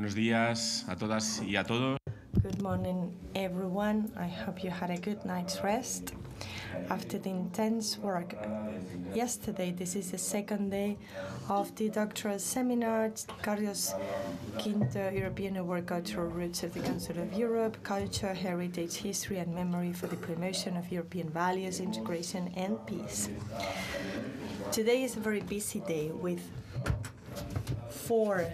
Buenos días a todas y a todos. Good morning, everyone. I hope you had a good night's rest. After the intense work yesterday, this is the second day of the doctoral seminar, Carlos Quinto European Award Cultural Routes of the Council of Europe, Culture, Heritage, History and Memory for the Promotion of European Values, Integration and Peace. Today is a very busy day with four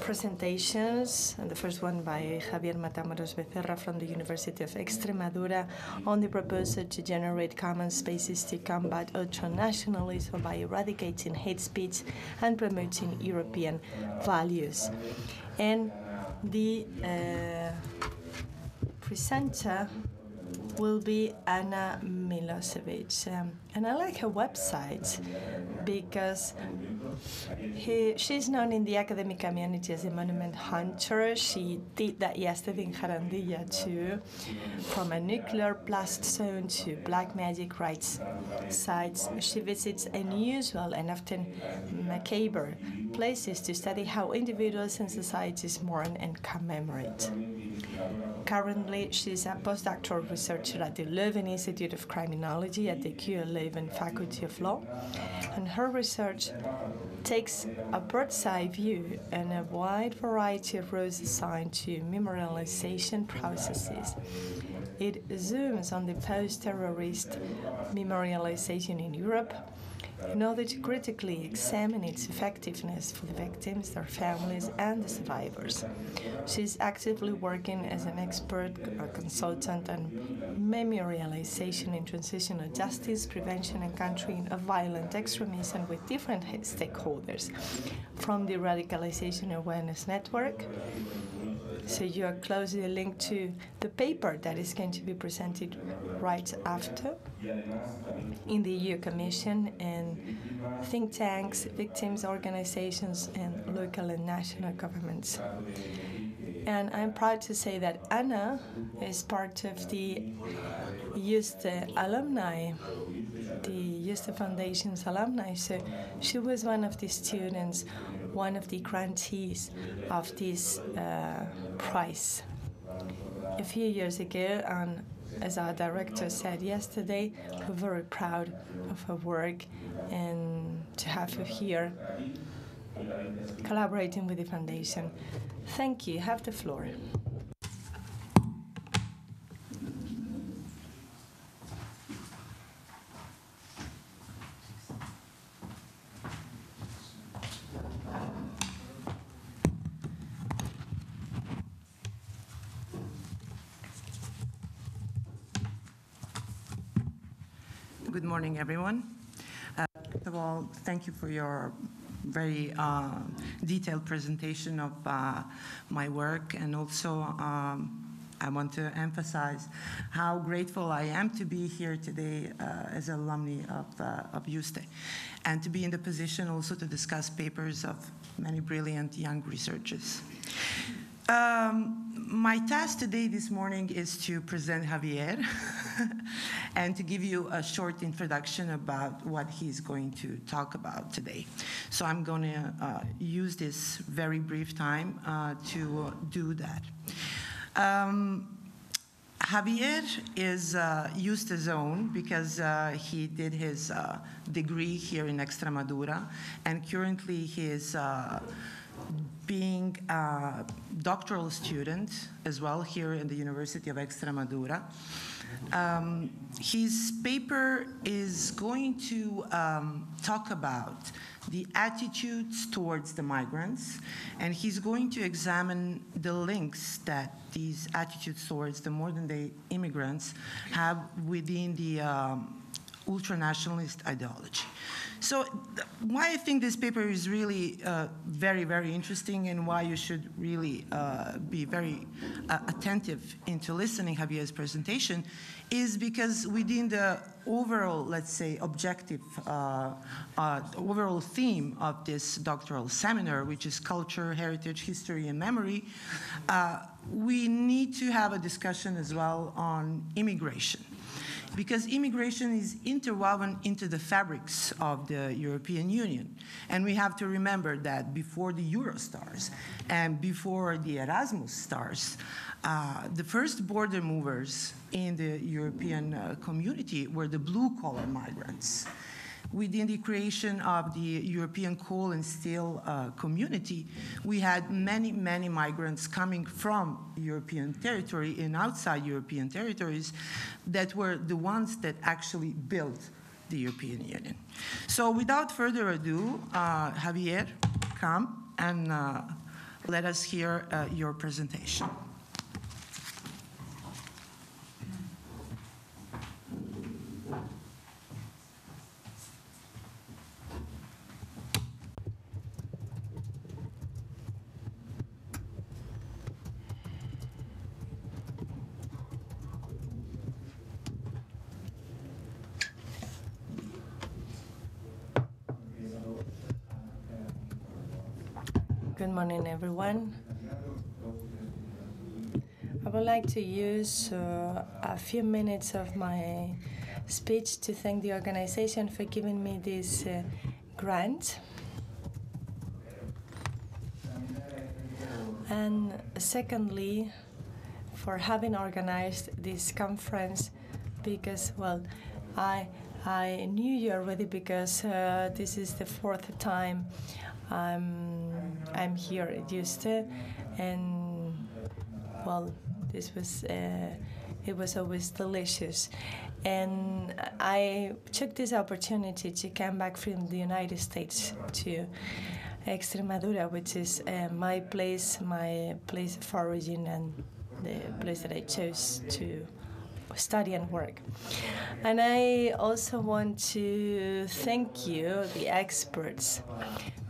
presentations, and the first one by Javier Matamoros Becerra from the University of Extremadura on the proposal to generate common spaces to combat ultranationalism by eradicating hate speech and promoting European values. And the uh, presenter will be Ana Milošević. Um, and I like her website because he, she's known in the academic community as a monument hunter. She did that yesterday in Jarandilla too, from a nuclear blast zone to black magic rites sites. She visits unusual and often macabre places to study how individuals and societies mourn and commemorate. Currently, she's a postdoctoral researcher at the Leuven Institute of Criminology at the KU Leuven Faculty of Law, and her research takes a bird's eye view and a wide variety of roles assigned to memorialization processes. It zooms on the post terrorist memorialization in Europe in order to critically examine its effectiveness for the victims, their families, and the survivors. She's actively working as an expert or consultant on memorialization in transitional justice, prevention, and countering of violent extremism with different stakeholders, from the Radicalization Awareness Network. So you are closely linked to the paper that is going to be presented right after in the EU Commission and think tanks, victims organizations, and local and national governments. And I'm proud to say that Ana is part of the Yuste alumni, the Yuste Foundation's alumni. So she was one of the students one of the grantees of this uh, prize. A few years ago, and as our director said yesterday, we're very proud of her work and to have her here collaborating with the foundation. Thank you. Have the floor. Good morning, everyone. Uh, first of all, thank you for your very uh, detailed presentation of uh, my work and also um, I want to emphasize how grateful I am to be here today uh, as an alumni of, uh, of Yuste and to be in the position also to discuss papers of many brilliant young researchers. Um, my task today this morning is to present Javier and to give you a short introduction about what he's going to talk about today. So I'm going to uh, use this very brief time uh, to do that. Um, Javier is uh, own because uh, he did his uh, degree here in Extremadura, and currently he is uh, being a doctoral student as well here in the University of Extremadura. Um, his paper is going to um, talk about the attitudes towards the migrants, and he's going to examine the links that these attitudes towards the modern day immigrants have within the um, ultranationalist ideology. So why I think this paper is really uh, very, very interesting and why you should really uh, be very uh, attentive into listening Javier's presentation is because within the overall, let's say, objective, uh, uh, overall theme of this doctoral seminar, which is culture, heritage, history, and memory, uh, we need to have a discussion as well on immigration. Because immigration is interwoven into the fabrics of the European Union. And we have to remember that before the Eurostars and before the Erasmus stars, uh, the first border movers in the European uh, community were the blue collar migrants within the creation of the European coal and steel uh, community, we had many, many migrants coming from European territory and outside European territories that were the ones that actually built the European Union. So without further ado, uh, Javier, come and uh, let us hear uh, your presentation. Morning, everyone. I would like to use uh, a few minutes of my speech to thank the organization for giving me this uh, grant. And secondly, for having organized this conference because, well, I, I knew you already because uh, this is the fourth time I'm, I'm here at Yuste, and well, this was uh, it was always delicious. And I took this opportunity to come back from the United States to Extremadura, which is uh, my place, my place of origin, and the place that I chose to study and work. And I also want to thank you, the experts,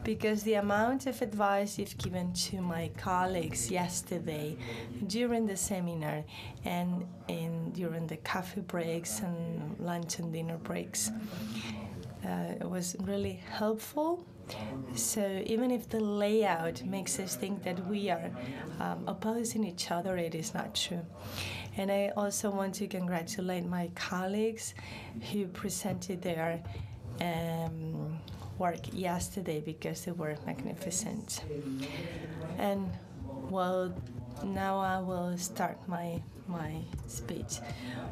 because the amount of advice you've given to my colleagues yesterday during the seminar and in, during the coffee breaks and lunch and dinner breaks uh, was really helpful. So even if the layout makes us think that we are um, opposing each other, it is not true. And I also want to congratulate my colleagues who presented their um, work yesterday because they were magnificent. And well, now I will start my my speech.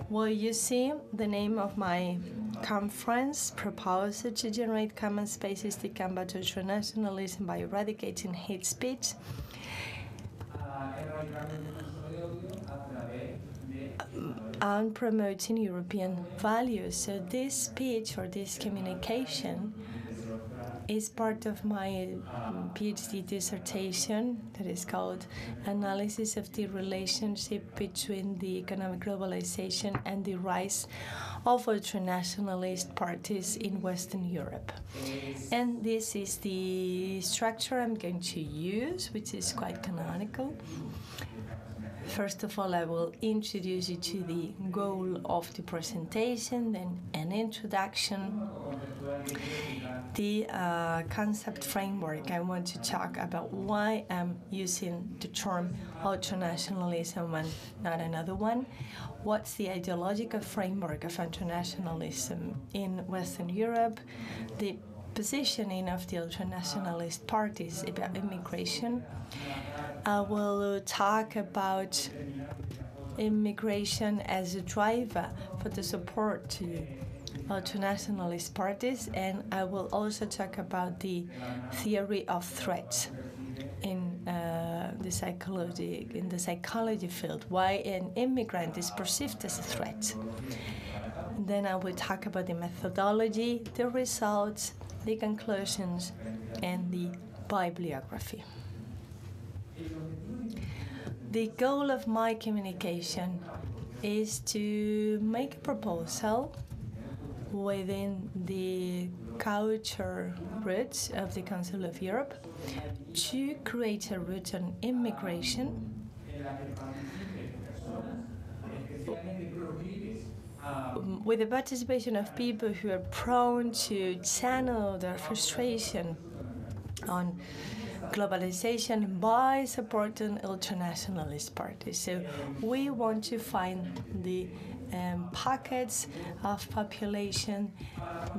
Well, you see the name of my conference, Proposal to Generate Common Spaces to Combat Ultranationalism by Eradicating Hate Speech on promoting European values. So this speech or this communication is part of my PhD dissertation that is called Analysis of the Relationship Between the Economic Globalization and the Rise of Ultranationalist Parties in Western Europe. And this is the structure I'm going to use, which is quite canonical. First of all, I will introduce you to the goal of the presentation, then an introduction, the uh, concept framework. I want to talk about why I'm using the term ultranationalism and not another one. What's the ideological framework of ultranationalism in Western Europe? The positioning of the ultranationalist parties about immigration I will talk about immigration as a driver for the support to ultranationalist parties, and I will also talk about the theory of threats in uh, the psychology in the psychology field. Why an immigrant is perceived as a threat. then I will talk about the methodology, the results, the conclusions, and the bibliography. The goal of my communication is to make a proposal within the culture routes of the Council of Europe to create a route on immigration with the participation of people who are prone to channel their frustration on globalization by supporting ultranationalist parties. So we want to find the um, pockets of population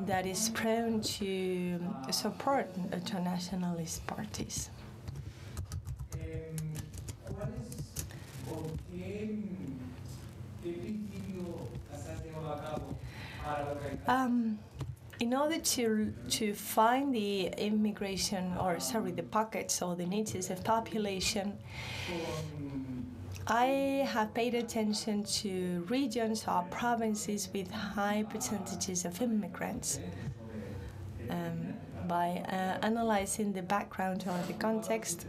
that is prone to support ultranationalist parties. Um, in order to to find the immigration or sorry the pockets or the niches of population I have paid attention to regions or provinces with high percentages of immigrants. Um, by uh, analyzing the background or the context,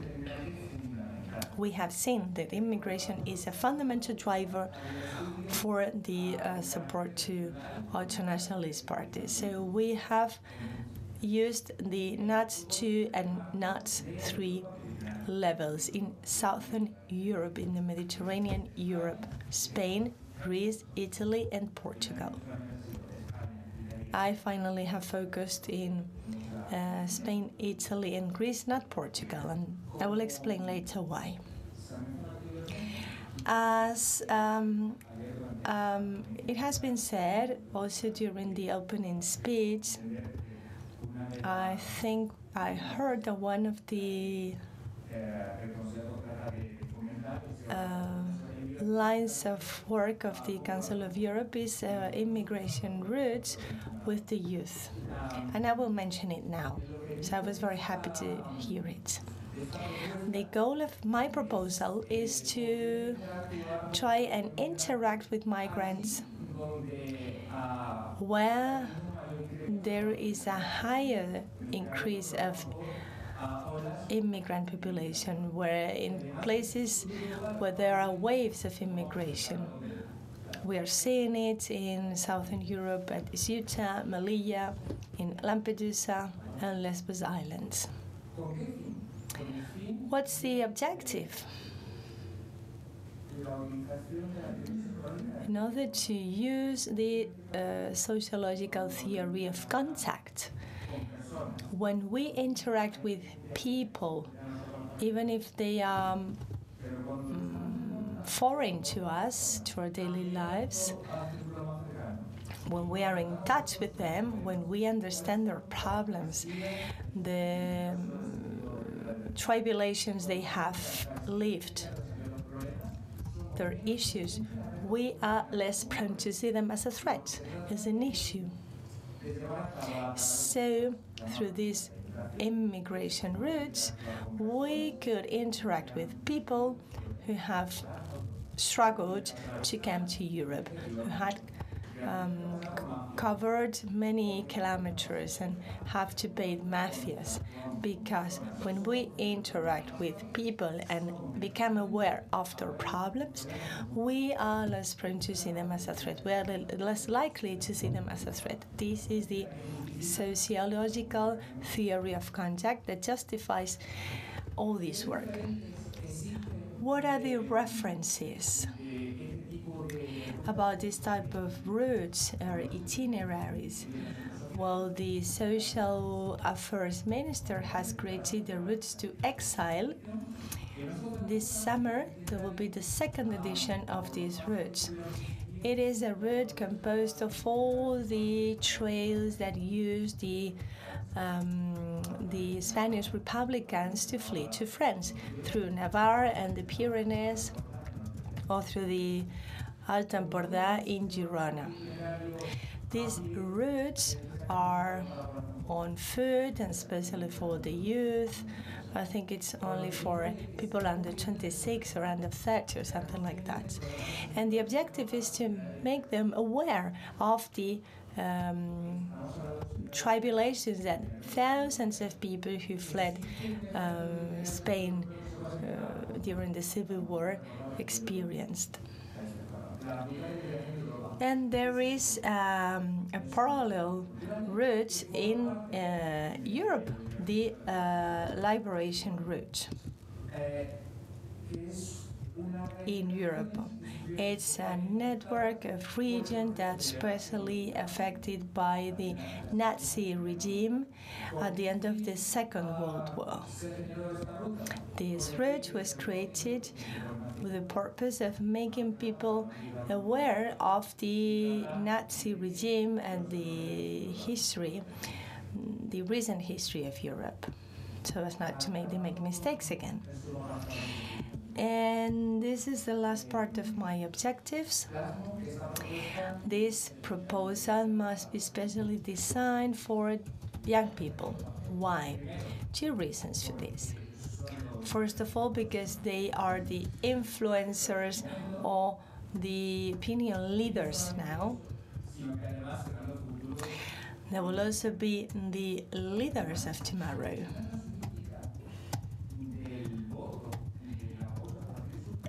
we have seen that immigration is a fundamental driver for the uh, support to ultranationalist parties. So we have used the NUTS 2 and NUTS 3 levels in southern Europe, in the Mediterranean Europe, Spain, Greece, Italy, and Portugal. I finally have focused in uh, Spain, Italy, and Greece, not Portugal, and I will explain later why. As um, um, it has been said also during the opening speech, I think I heard that one of the uh, lines of work of the Council of Europe is uh, immigration routes with the youth. And I will mention it now. So I was very happy to hear it. The goal of my proposal is to try and interact with migrants where there is a higher increase of immigrant population, where in places where there are waves of immigration, we are seeing it in Southern Europe at Ceuta, Melilla, in Lampedusa, and Lesbos Islands. What's the objective? In order to use the uh, sociological theory of contact, when we interact with people, even if they are um, foreign to us, to our daily lives, when we are in touch with them, when we understand their problems, the um, tribulations they have lived, their issues, we are less prone to see them as a threat, as an issue. So, through these immigration routes, we could interact with people who have struggled to come to Europe, who had um, covered many kilometers and have to pay mafias because when we interact with people and become aware of their problems, we are less prone to see them as a threat. We are less likely to see them as a threat. This is the sociological theory of contact that justifies all this work. What are the references? About this type of routes or itineraries. Well, the social affairs minister has created the routes to exile. This summer, there will be the second edition of these routes. It is a route composed of all the trails that use the um, the Spanish Republicans to flee to France through Navarre and the Pyrenees, or through the Alta Empordà in Girona. These routes are on foot and especially for the youth. I think it's only for people under 26 or under 30 or something like that. And the objective is to make them aware of the um, tribulations that thousands of people who fled um, Spain uh, during the Civil War experienced. And there is um, a parallel route in uh, Europe, the uh, liberation route in Europe. It's a network of regions that's especially affected by the Nazi regime at the end of the Second World War. This route was created with the purpose of making people aware of the Nazi regime and the history, the recent history of Europe, so as not to make them make mistakes again. And this is the last part of my objectives. This proposal must be specially designed for young people. Why? Two reasons for this. First of all, because they are the influencers or the opinion leaders now. They will also be the leaders of tomorrow.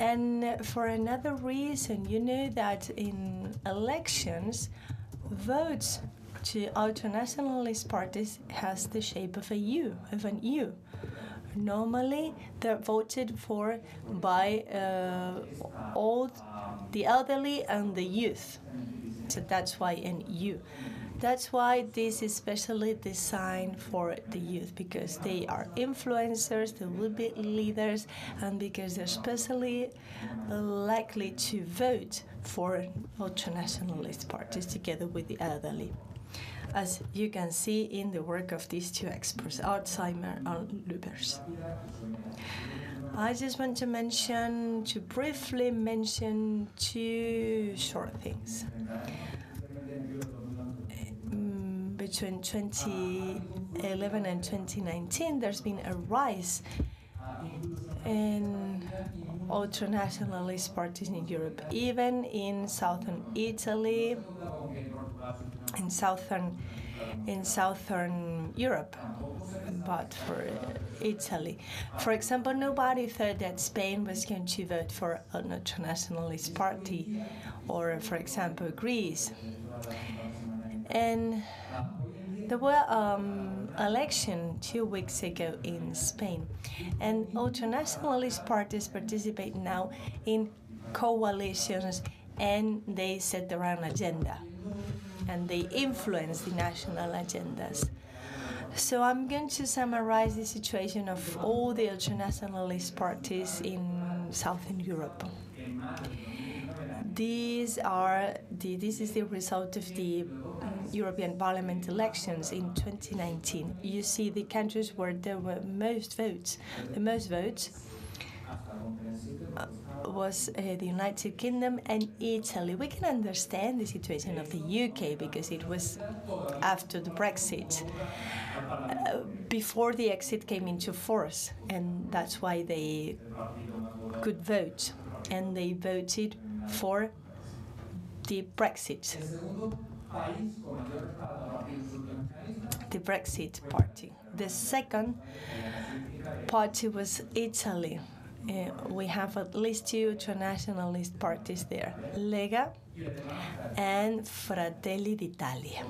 And for another reason, you know that in elections, votes to ultra nationalist parties has the shape of a U, of an U. Normally, they're voted for by uh, old, the elderly, and the youth. So that's why an U. That's why this is specially designed for the youth because they are influencers, they will be leaders, and because they're especially uh, likely to vote for ultranationalist parties together with the elderly. As you can see in the work of these two experts, Arzheimer and Lubbers. I just want to mention, to briefly mention two short things between 2011 and 2019, there's been a rise in ultranationalist parties in Europe, even in southern Italy, in southern in southern Europe, but for Italy. For example, nobody thought that Spain was going to vote for an ultranationalist party, or for example, Greece. And there were um, election two weeks ago in Spain, and ultranationalist parties participate now in coalitions, and they set their own agenda, and they influence the national agendas. So I'm going to summarize the situation of all the ultranationalist parties in Southern Europe. These are the, this is the result of the European Parliament elections in 2019. You see the countries where there were most votes. The most votes uh, was uh, the United Kingdom and Italy. We can understand the situation of the UK because it was after the Brexit, uh, before the exit came into force, and that's why they could vote, and they voted for the Brexit the Brexit party. The second party was Italy. Uh, we have at least two ultranationalist parties there Lega and Fratelli d'Italia.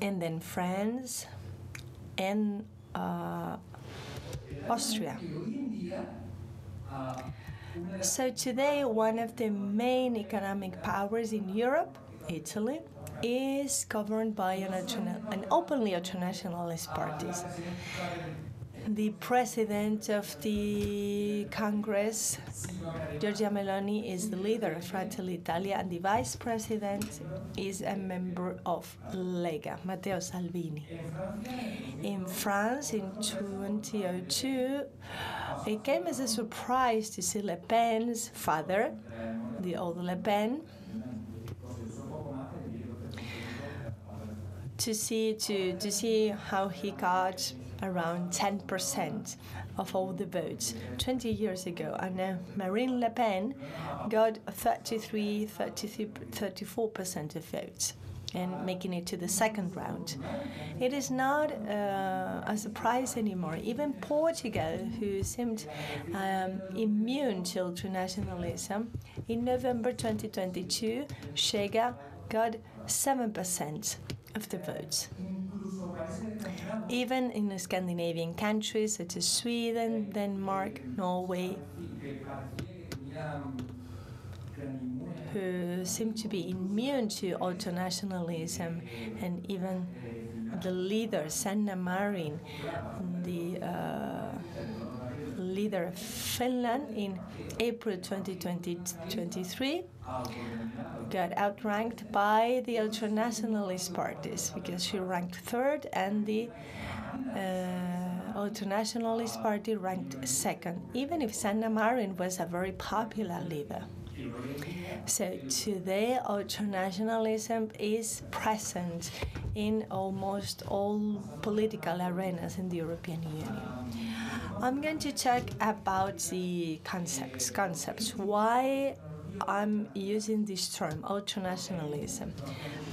And then France and uh, Austria. So today, one of the main economic powers in Europe, Italy, is governed by an, an openly ultranationalist parties. The president of the Congress, Giorgia Meloni, is the leader of Fratelli Italia, and the vice president is a member of Lega, Matteo Salvini. In France, in 2002, it came as a surprise to see Le Pen's father, the old Le Pen, to see to, to see how he got around 10% of all the votes 20 years ago. And uh, Marine Le Pen got 33, 33 34% of votes and making it to the second round. It is not uh, a surprise anymore. Even Portugal, who seemed um, immune to ultranationalism, in November 2022, Chega got 7% of the votes. Even in the Scandinavian countries such as Sweden, Denmark, Norway, who seem to be immune to ultranationalism, and even the leader, Sanna Marin, the uh, leader of Finland in April 2023, got outranked by the ultranationalist parties because she ranked third and the uh, ultranationalist party ranked second, even if Sanna Marin was a very popular leader. So today, ultranationalism is present in almost all political arenas in the European Union. I'm going to talk about the concepts. Concepts. Why I'm using this term, ultranationalism,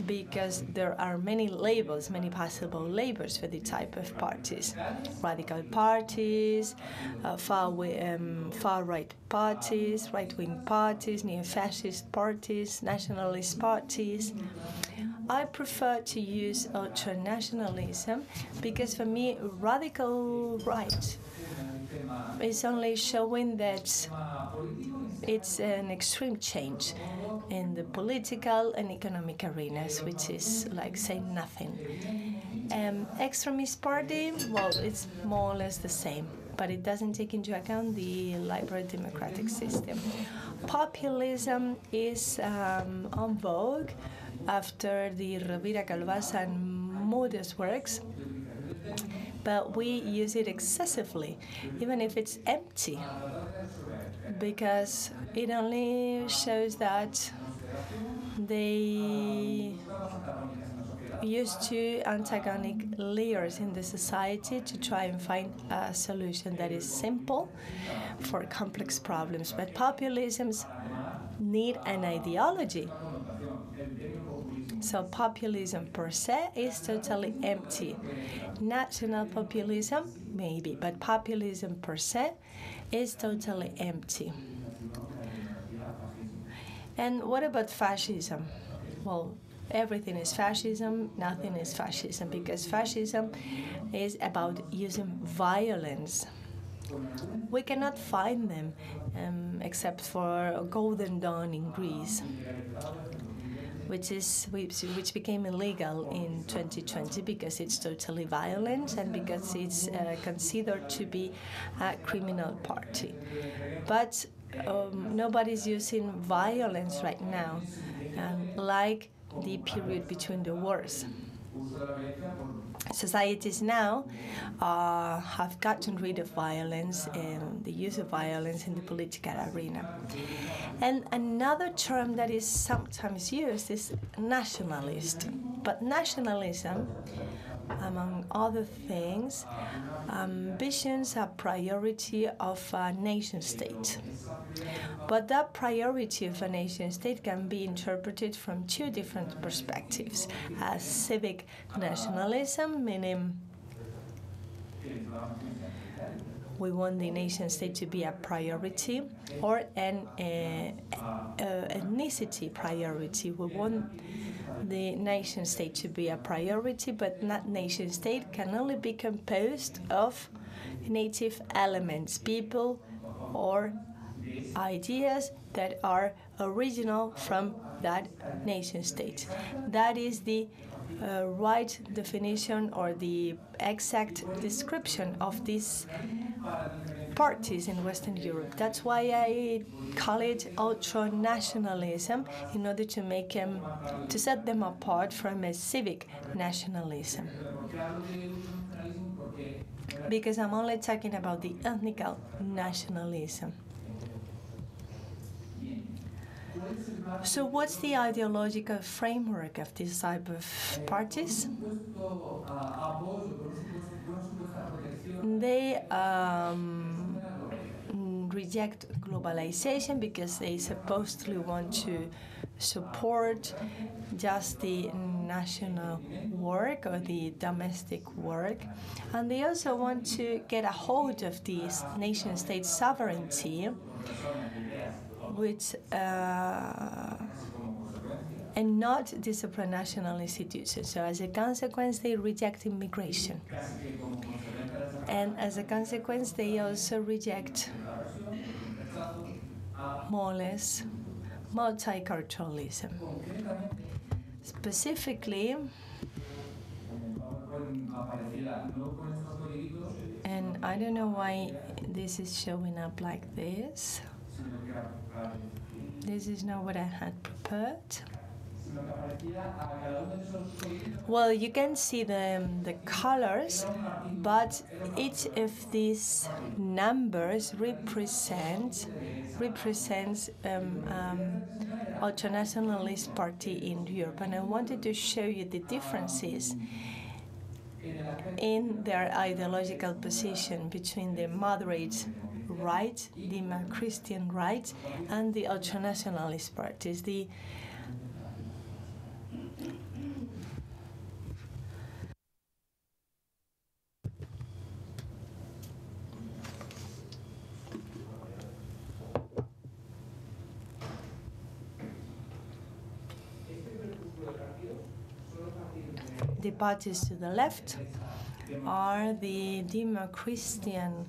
because there are many labels, many possible labels for the type of parties. Radical parties, uh, far, um, far right parties, right wing parties, neo fascist parties, nationalist parties. I prefer to use ultranationalism because for me, radical right is only showing that it's an extreme change in the political and economic arenas, which is like saying nothing. Um, extremist party, well, it's more or less the same, but it doesn't take into account the liberal democratic system. Populism is um, on vogue after the Rovira Kaltwasser and Mudde's works but we use it excessively, even if it's empty, because it only shows that they used to antagonic layers in the society to try and find a solution that is simple for complex problems. But populisms need an ideology. So populism per se is totally empty. National populism, maybe, but populism per se is totally empty. And what about fascism? Well, everything is fascism, nothing is fascism, because fascism is about using violence. We cannot find them um, except for Golden Dawn in Greece which is which, became illegal in 2020 because it's totally violent and because it's uh, considered to be a criminal party. But um, nobody's using violence right now, um, like the period between the wars societies now uh, have gotten rid of violence and the use of violence in the political arena. And another term that is sometimes used is nationalist. But nationalism, among other things, ambitions a priority of a nation state. But that priority of a nation state can be interpreted from two different perspectives as civic nationalism, meaning we want the nation state to be a priority, or an uh, uh, ethnicity priority. We want the nation state should be a priority, but that nation state can only be composed of native elements, people, or ideas that are original from that nation state. That is the uh, right definition or the exact description of these parties in Western Europe. That's why I call it ultra nationalism in order to make them to set them apart from a civic nationalism. Because I'm only talking about the ethnical nationalism. So, what's the ideological framework of this type of parties? They um, reject globalization because they supposedly want to support just the national work or the domestic work. And they also want to get a hold of this nation state sovereignty which uh, and not the supranational institutions. So as a consequence, they reject immigration. And as a consequence, they also reject more or less multiculturalism. Specifically, and I don't know why this is showing up like this. This is not what I had prepared. Well, you can see the, the colors, but each of these numbers represent represents um, um, ultranationalist party in Europe, and I wanted to show you the differences in their ideological position between the moderate right, the Christian right, and the ultranationalist parties. The parties to the left are the Demo-Christian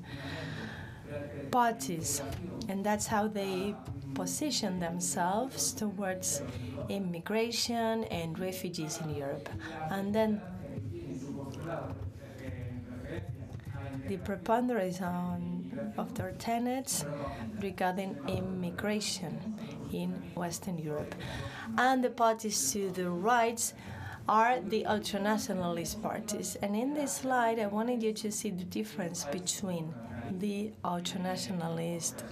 parties, and that's how they position themselves towards immigration and refugees in Europe. And then the preponderance on, of their tenets regarding immigration in Western Europe. And the parties to the right are the ultranationalist parties. And in this slide, I wanted you to see the difference between the ultranationalist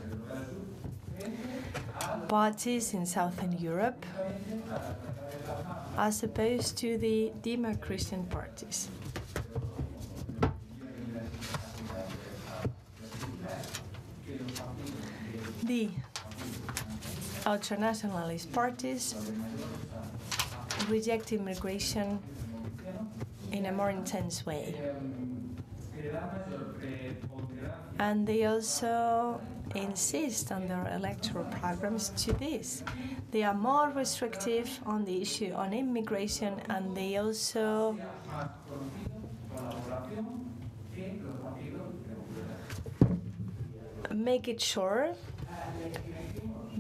parties in Southern Europe as opposed to the Demo-Christian parties. The ultranationalist parties reject immigration in a more intense way. And they also insist on their electoral programs to this. They are more restrictive on the issue on immigration and they also make it sure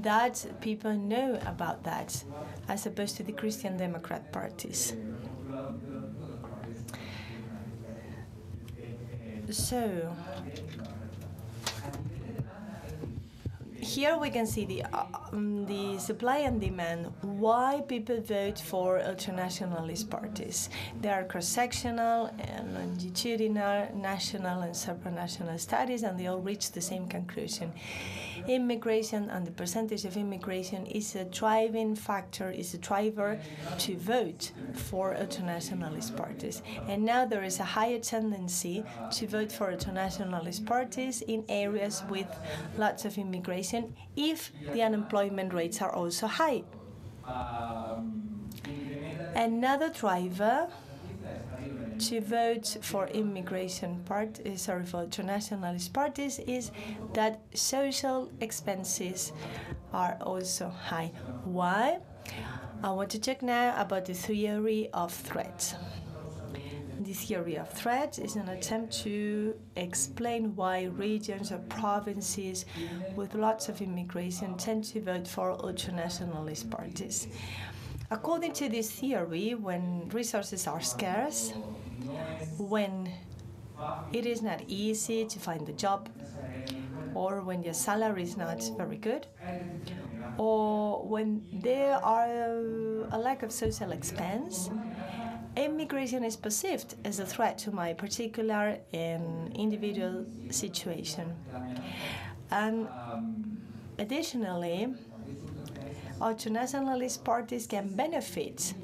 that people know about that as opposed to the Christian Democrat parties. So, here we can see the uh, um, the supply and demand. Why people vote for ultranationalist parties? They are cross-sectional and longitudinal, national and supranational studies, and they all reach the same conclusion immigration and the percentage of immigration is a driving factor, is a driver to vote for ultranationalist parties. And now there is a higher tendency to vote for ultranationalist parties in areas with lots of immigration if the unemployment rates are also high. Another driver to vote for immigration part, uh, sorry, for internationalist parties is that social expenses are also high. Why? I want to talk now about the theory of threats. The theory of threat is an attempt to explain why regions or provinces with lots of immigration tend to vote for ultranationalist parties. According to this theory, when resources are scarce, when it is not easy to find a job, or when your salary is not very good, or when there are a lack of social expense, immigration is perceived as a threat to my particular and individual situation. And additionally, ultranationalist parties can benefit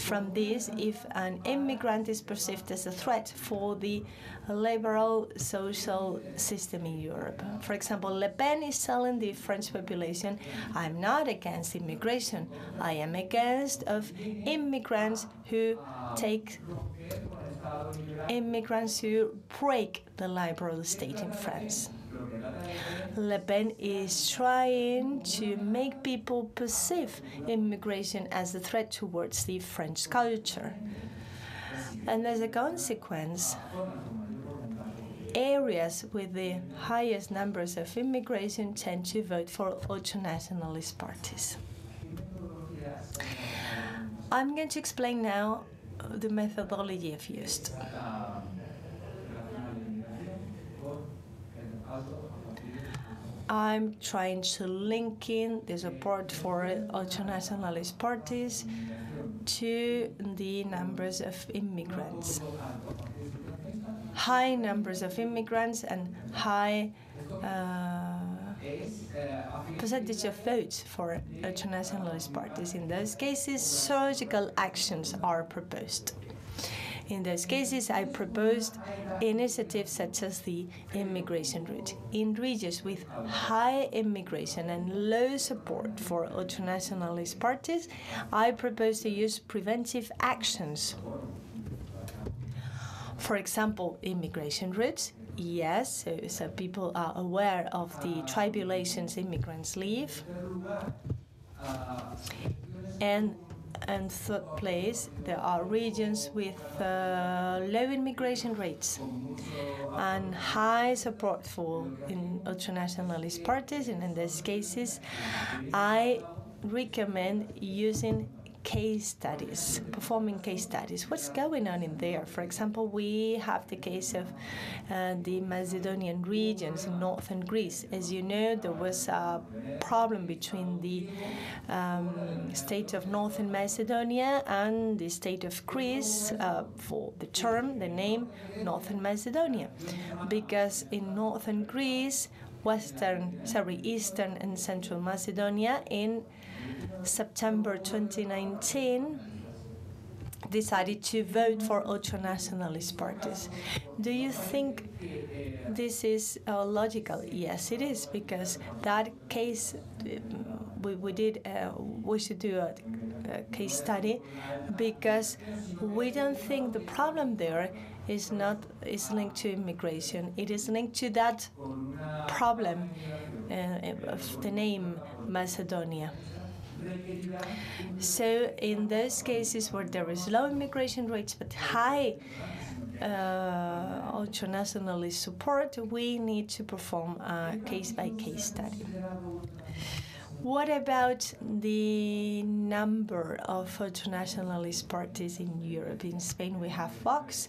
from this if an immigrant is perceived as a threat for the liberal social system in Europe. For example, Le Pen is telling the French population, I'm not against immigration. I am against of immigrants who take immigrants who break the liberal state in France. Le Pen is trying to make people perceive immigration as a threat towards the French culture. And as a consequence, areas with the highest numbers of immigration tend to vote for ultranationalist parties. I'm going to explain now the methodology I've used. I'm trying to link in the support for ultranationalist parties to the numbers of immigrants. High numbers of immigrants and high uh, percentage of votes for ultranationalist parties. In those cases, surgical actions are proposed. In those cases, I proposed initiatives such as the immigration route. In regions with high immigration and low support for ultranationalist parties, I proposed to use preventive actions. For example, immigration routes, yes, so, so people are aware of the tribulations immigrants live. And and third place, there are regions with uh, low immigration rates and high support for in ultranationalist parties. And in these cases, I recommend using case studies, performing case studies. What's going on in there? For example, we have the case of uh, the Macedonian regions in northern Greece. As you know, there was a problem between the um, state of northern Macedonia and the state of Greece uh, for the term, the name Northern Macedonia, because in northern Greece, western, sorry, eastern and central Macedonia in September 2019 decided to vote for ultranationalist parties. Do you think this is uh, logical? Yes, it is, because that case, we, we did, uh, we should do a, a case study, because we don't think the problem there is not is linked to immigration. It is linked to that problem uh, of the name Macedonia. So in those cases where there is low immigration rates but high uh, ultranationalist support, we need to perform a case-by-case study. What about the number of ultranationalist parties in Europe? In Spain, we have Vox.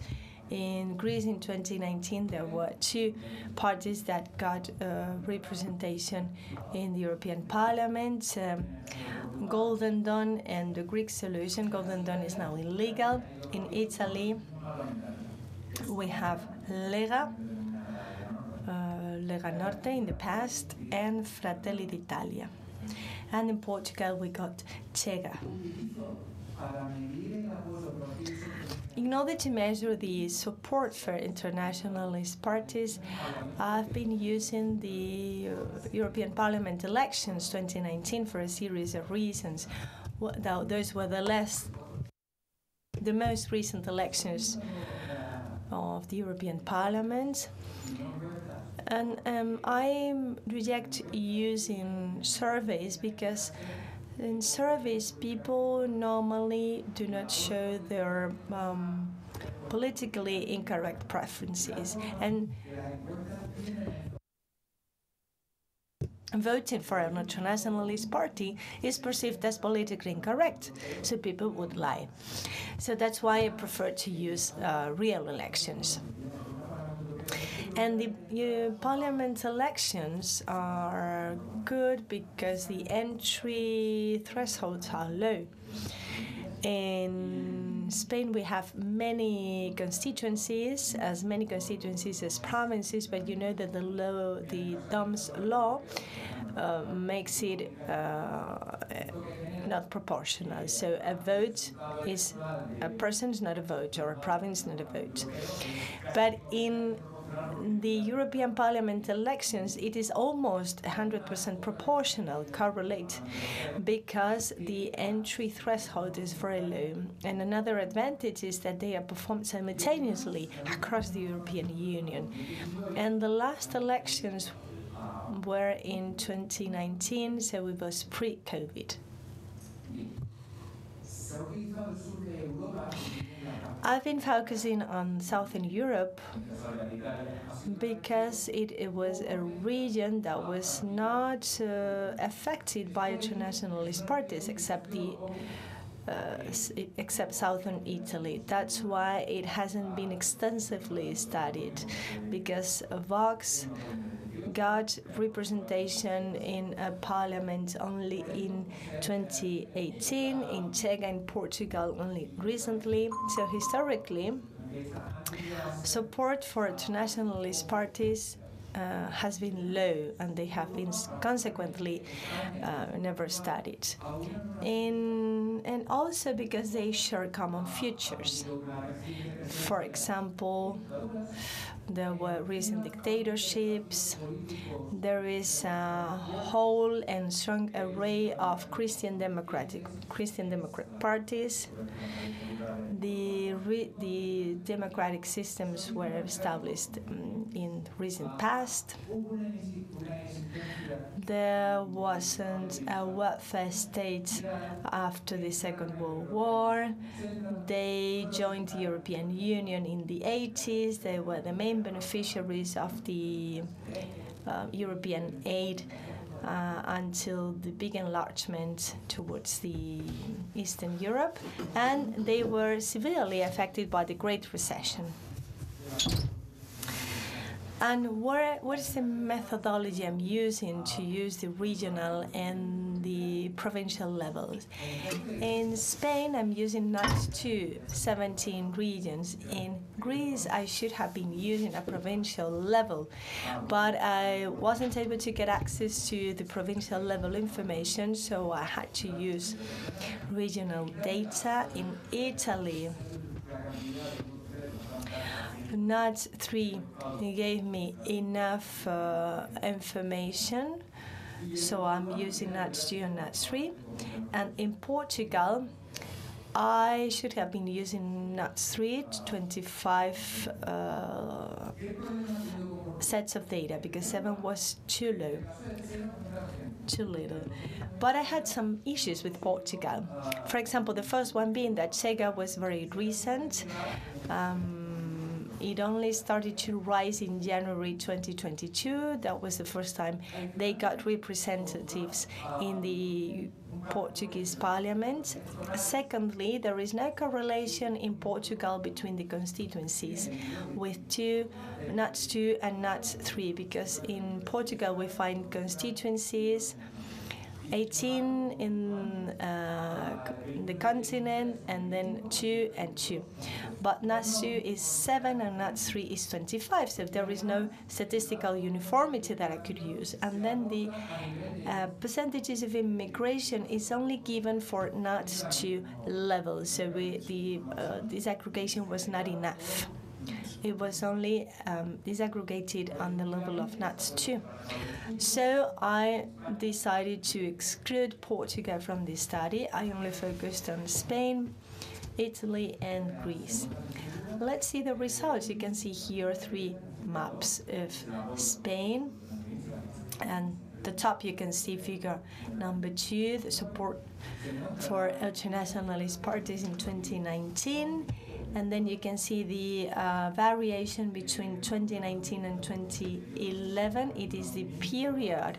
In Greece in 2019, there were two parties that got uh, representation in the European Parliament um, Golden Dawn and the Greek solution. Golden Dawn is now illegal. In Italy, we have Lega, uh, Lega Norte in the past, and Fratelli d'Italia. And in Portugal, we got Chega. In order to measure the support for internationalist parties, I've been using the European Parliament elections 2019 for a series of reasons. Those were the less, the most recent elections of the European Parliament. And um, I reject using surveys because in surveys, people normally do not show their um, politically incorrect preferences. And voting for an ultranationalist party is perceived as politically incorrect, so people would lie. So that's why I prefer to use uh, real elections. And the uh, parliament elections are good because the entry thresholds are low. In Spain, we have many constituencies, as many constituencies as provinces, but you know that the law, the D'Hondt's law uh, makes it uh, not proportional. So a vote is a person is not a vote, or a province not a vote. But in the European Parliament elections, it is almost 100% proportional, correlate, because the entry threshold is very low. And another advantage is that they are performed simultaneously across the European Union. And the last elections were in 2019, so it was pre COVID. I've been focusing on Southern Europe because it, it was a region that was not uh, affected by ultranationalist parties except the uh, except southern Italy. That's why it hasn't been extensively studied because Vox got representation in a parliament only in 2018, in Czech and Portugal only recently. So historically, support for nationalist parties uh, has been low and they have been consequently uh, never studied. In, and also because they share common futures. For example, there were recent dictatorships. There is a whole and strong array of Christian democratic Christian democrat parties. The, the democratic systems were established um, in recent past. There wasn't a welfare state after the Second World War. They joined the European Union in the 80s. They were the main beneficiaries of the uh, European aid uh, until the big enlargement towards the Eastern Europe, and they were severely affected by the Great Recession. And what, what is the methodology I'm using to use the regional and the provincial levels? In Spain, I'm using NUTS2, 17 regions. In Greece, I should have been using a provincial level, but I wasn't able to get access to the provincial level information, so I had to use regional data. In Italy, NUTS 3 gave me enough uh, information, so I'm using NUTS 2 and NUTS 3. And in Portugal, I should have been using NUTS 3 25 uh, sets of data because 7 was too low, too little. But I had some issues with Portugal. For example, the first one being that Chega was very recent. Um, it only started to rise in January 2022. That was the first time they got representatives in the Portuguese parliament. Secondly, there is no correlation in Portugal between the constituencies with two, NUTS 2 and NUTS 3, because in Portugal we find constituencies 18 in uh, the continent, and then 2 and 2. But NUTS 2 is 7 and NUTS 3 is 25, so there is no statistical uniformity that I could use. And then the uh, percentages of immigration is only given for NUTS 2 levels, so we, the uh, disaggregation was not enough it was only um, disaggregated on the level of NUTS 2. So I decided to exclude Portugal from this study. I only focused on Spain, Italy, and Greece. Let's see the results. You can see here three maps of Spain and the top you can see figure number two, the support for ultranationalist parties in 2019 and then you can see the uh, variation between 2019 and 2011. It is the period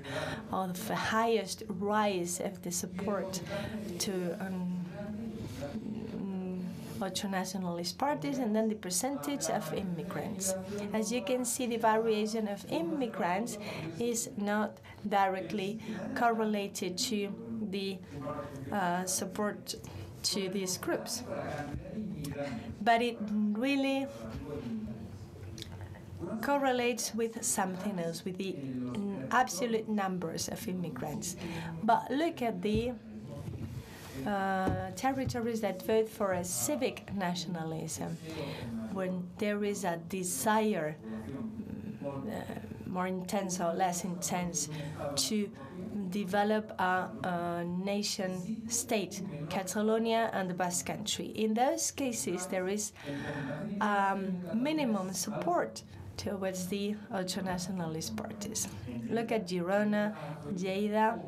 of the highest rise of the support to um, ultranationalist parties and then the percentage of immigrants. As you can see, the variation of immigrants is not directly correlated to the uh, support to these groups but it really correlates with something else, with the absolute numbers of immigrants. But look at the uh, territories that vote for a civic nationalism, when there is a desire, uh, more intense or less intense, to develop a, a, nation state, Catalonia and the Basque Country. In those cases, there is um, minimum support towards the ultranationalist parties. Look at Girona, Lleida,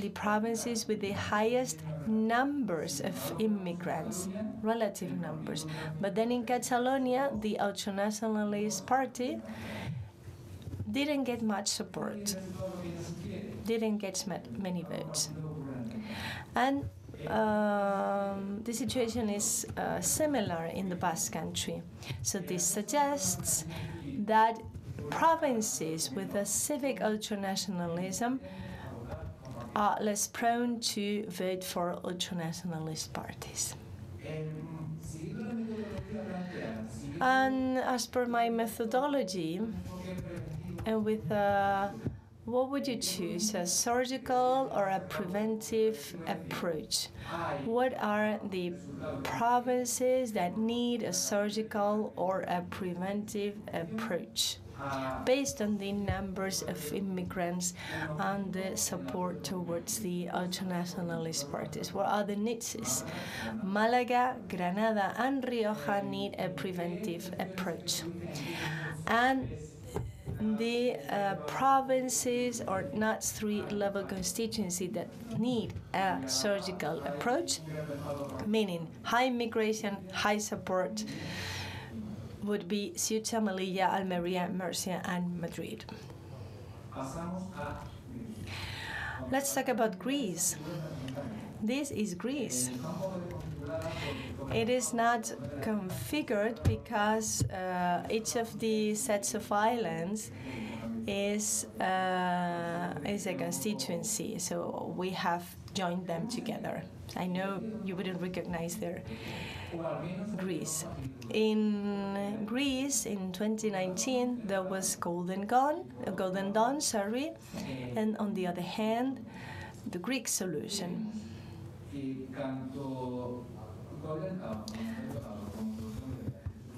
the provinces with the highest numbers of immigrants, relative numbers. But then in Catalonia, the ultranationalist party didn't get much support didn't get many votes. And um, the situation is uh, similar in the Basque Country. So this suggests that provinces with a civic ultranationalism are less prone to vote for ultranationalist parties. And as per my methodology, and with a, what would you choose, a surgical or a preventive approach? What are the provinces that need a surgical or a preventive approach? based on the numbers of immigrants and the support towards the ultranationalist parties. What are the niches? Malaga, Granada, and Rioja need a preventive approach. And the uh, provinces or NUTS 3 level constituency that need a surgical approach, meaning high immigration, high support would be Ceuta, Melilla, Almeria, Murcia, and Madrid. Let's talk about Greece. This is Greece. It is not configured because uh, each of the sets of islands is uh, is a constituency. So we have joined them together. I know you wouldn't recognize their Greece. In Greece, in 2019, there was Golden Dawn, Golden Dawn, sorry, and on the other hand, the Greek solution.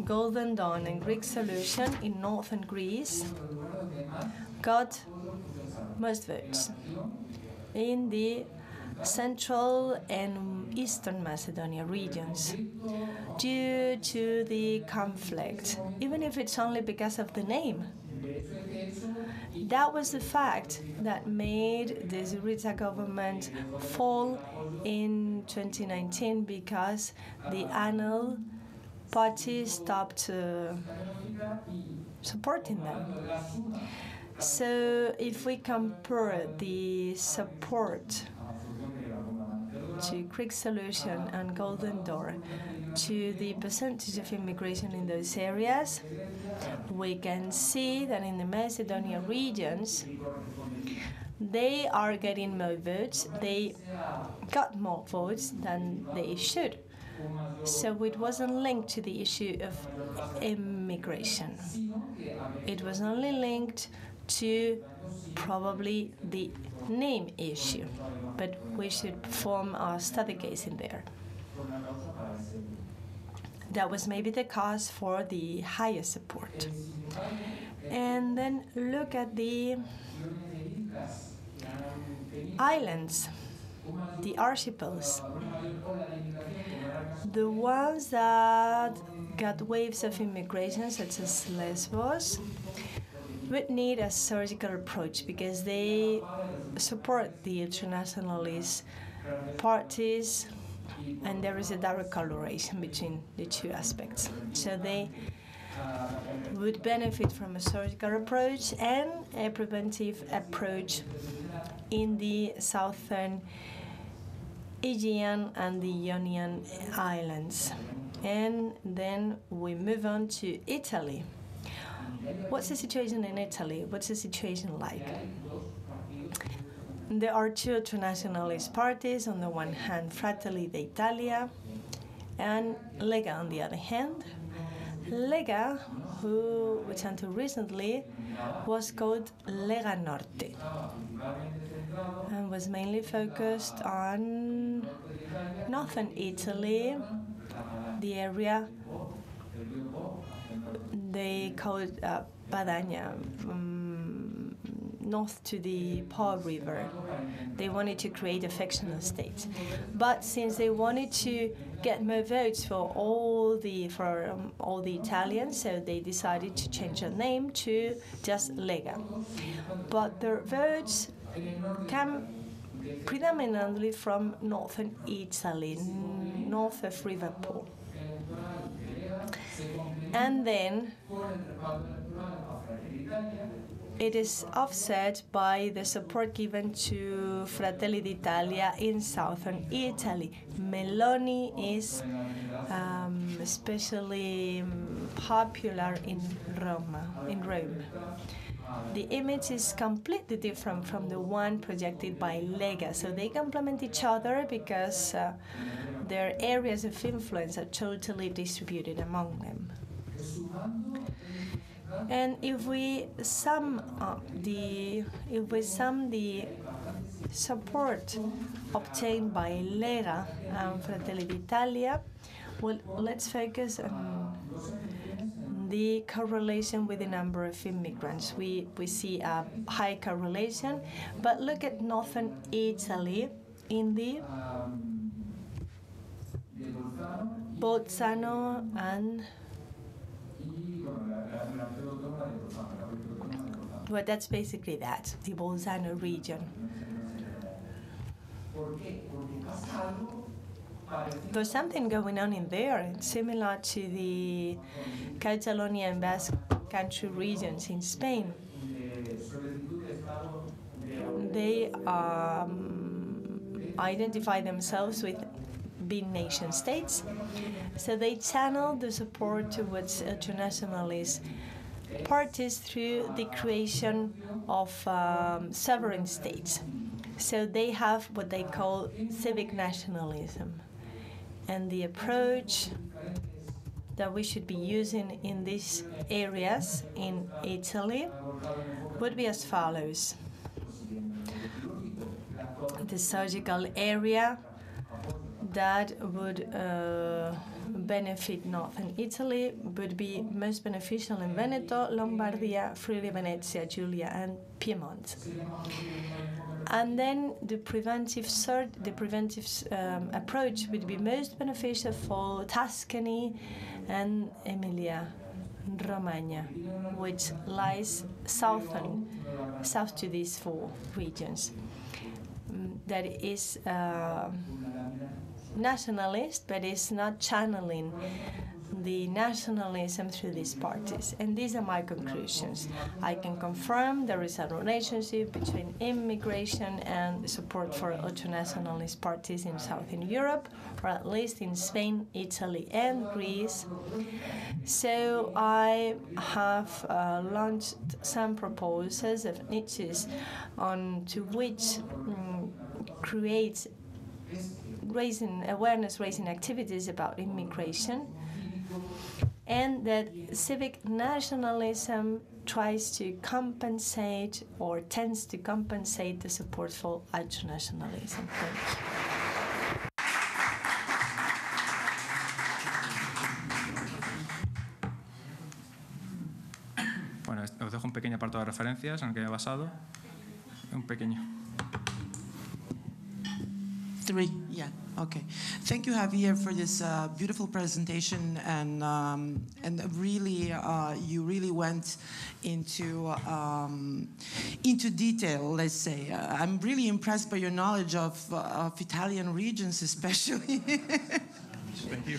Golden Dawn and Greek solution in northern Greece got most votes. In the Central and Eastern Macedonia regions due to the conflict, even if it's only because of the name. That was the fact that made the Syriza government fall in 2019 because the ANEL party stopped uh, supporting them. So if we compare the support to Greek Solution and Golden Dawn to the percentage of immigration in those areas, we can see that in the Macedonia regions, they are getting more votes. They got more votes than they should. So it wasn't linked to the issue of immigration. It was only linked to probably the name issue but we should perform a study case in there. That was maybe the cause for the higher support. And then look at the islands, the archipels. The ones that got waves of immigration, such as Lesbos, would need a surgical approach because they support the internationalist parties and there is a direct correlation between the two aspects. So they would benefit from a surgical approach and a preventive approach in the southern Aegean and the Ionian Islands. And then we move on to Italy. What's the situation in Italy? What's the situation like? There are two internationalist parties. On the one hand, Fratelli d'Italia, and Lega on the other hand. Lega, who, which until recently was called Lega Norte, and was mainly focused on northern Italy, the area they called uh, Padania, um, north to the Po River. They wanted to create a fictional state, but since they wanted to get more votes for all the for um, all the Italians, so they decided to change the name to just Lega. But their votes come predominantly from northern Italy, north of River Po. And then it is offset by the support given to Fratelli d'Italia in southern Italy. Meloni is um, especially um, popular in Roma, in Rome. The image is completely different from the one projected by Lega, so they complement each other because uh, their areas of influence are totally distributed among them. And if we sum the if we sum the support obtained by Lega and Fratelli d'Italia, well, let's focus on the correlation with the number of immigrants. We we see a high correlation, but look at northern Italy in the Bolzano and well, that's basically that, the Bolzano region. There's something going on in there, similar to the Catalonia and Basque country regions in Spain. They um, identify themselves with being nation states, so they channel the support towards ultranationalist parties through the creation of um, sovereign states. So they have what they call civic nationalism. And the approach that we should be using in these areas in Italy would be as follows. The surgical area that would uh, benefit northern Italy would be most beneficial in Veneto, Lombardia, Friuli Venezia, Giulia, and Piedmont. And then the preventive sur- the preventive um, approach would be most beneficial for Tuscany and Emilia Romagna, which lies southern, south to these four regions. Mm, That is. Uh, nationalist, but is not channeling the nationalism through these parties. And these are my conclusions. I can confirm there is a relationship between immigration and support for ultranationalist parties in Southern Europe, or at least in Spain, Italy, and Greece. So I have uh, launched some proposals of niches on to which um, create raising awareness raising activities about immigration and that civic nationalism tries to compensate or tends to compensate the support for ultranationalism. Thank you. Bueno, os dejo un pequeño apartado de referencias en el que he basado. Un pequeño. Three, yeah, okay. Thank you, Javier, for this uh, beautiful presentation, and um, and really, uh, you really went into um, into detail. Let's say, uh, I'm really impressed by your knowledge of uh, of Italian regions, especially. Thank you.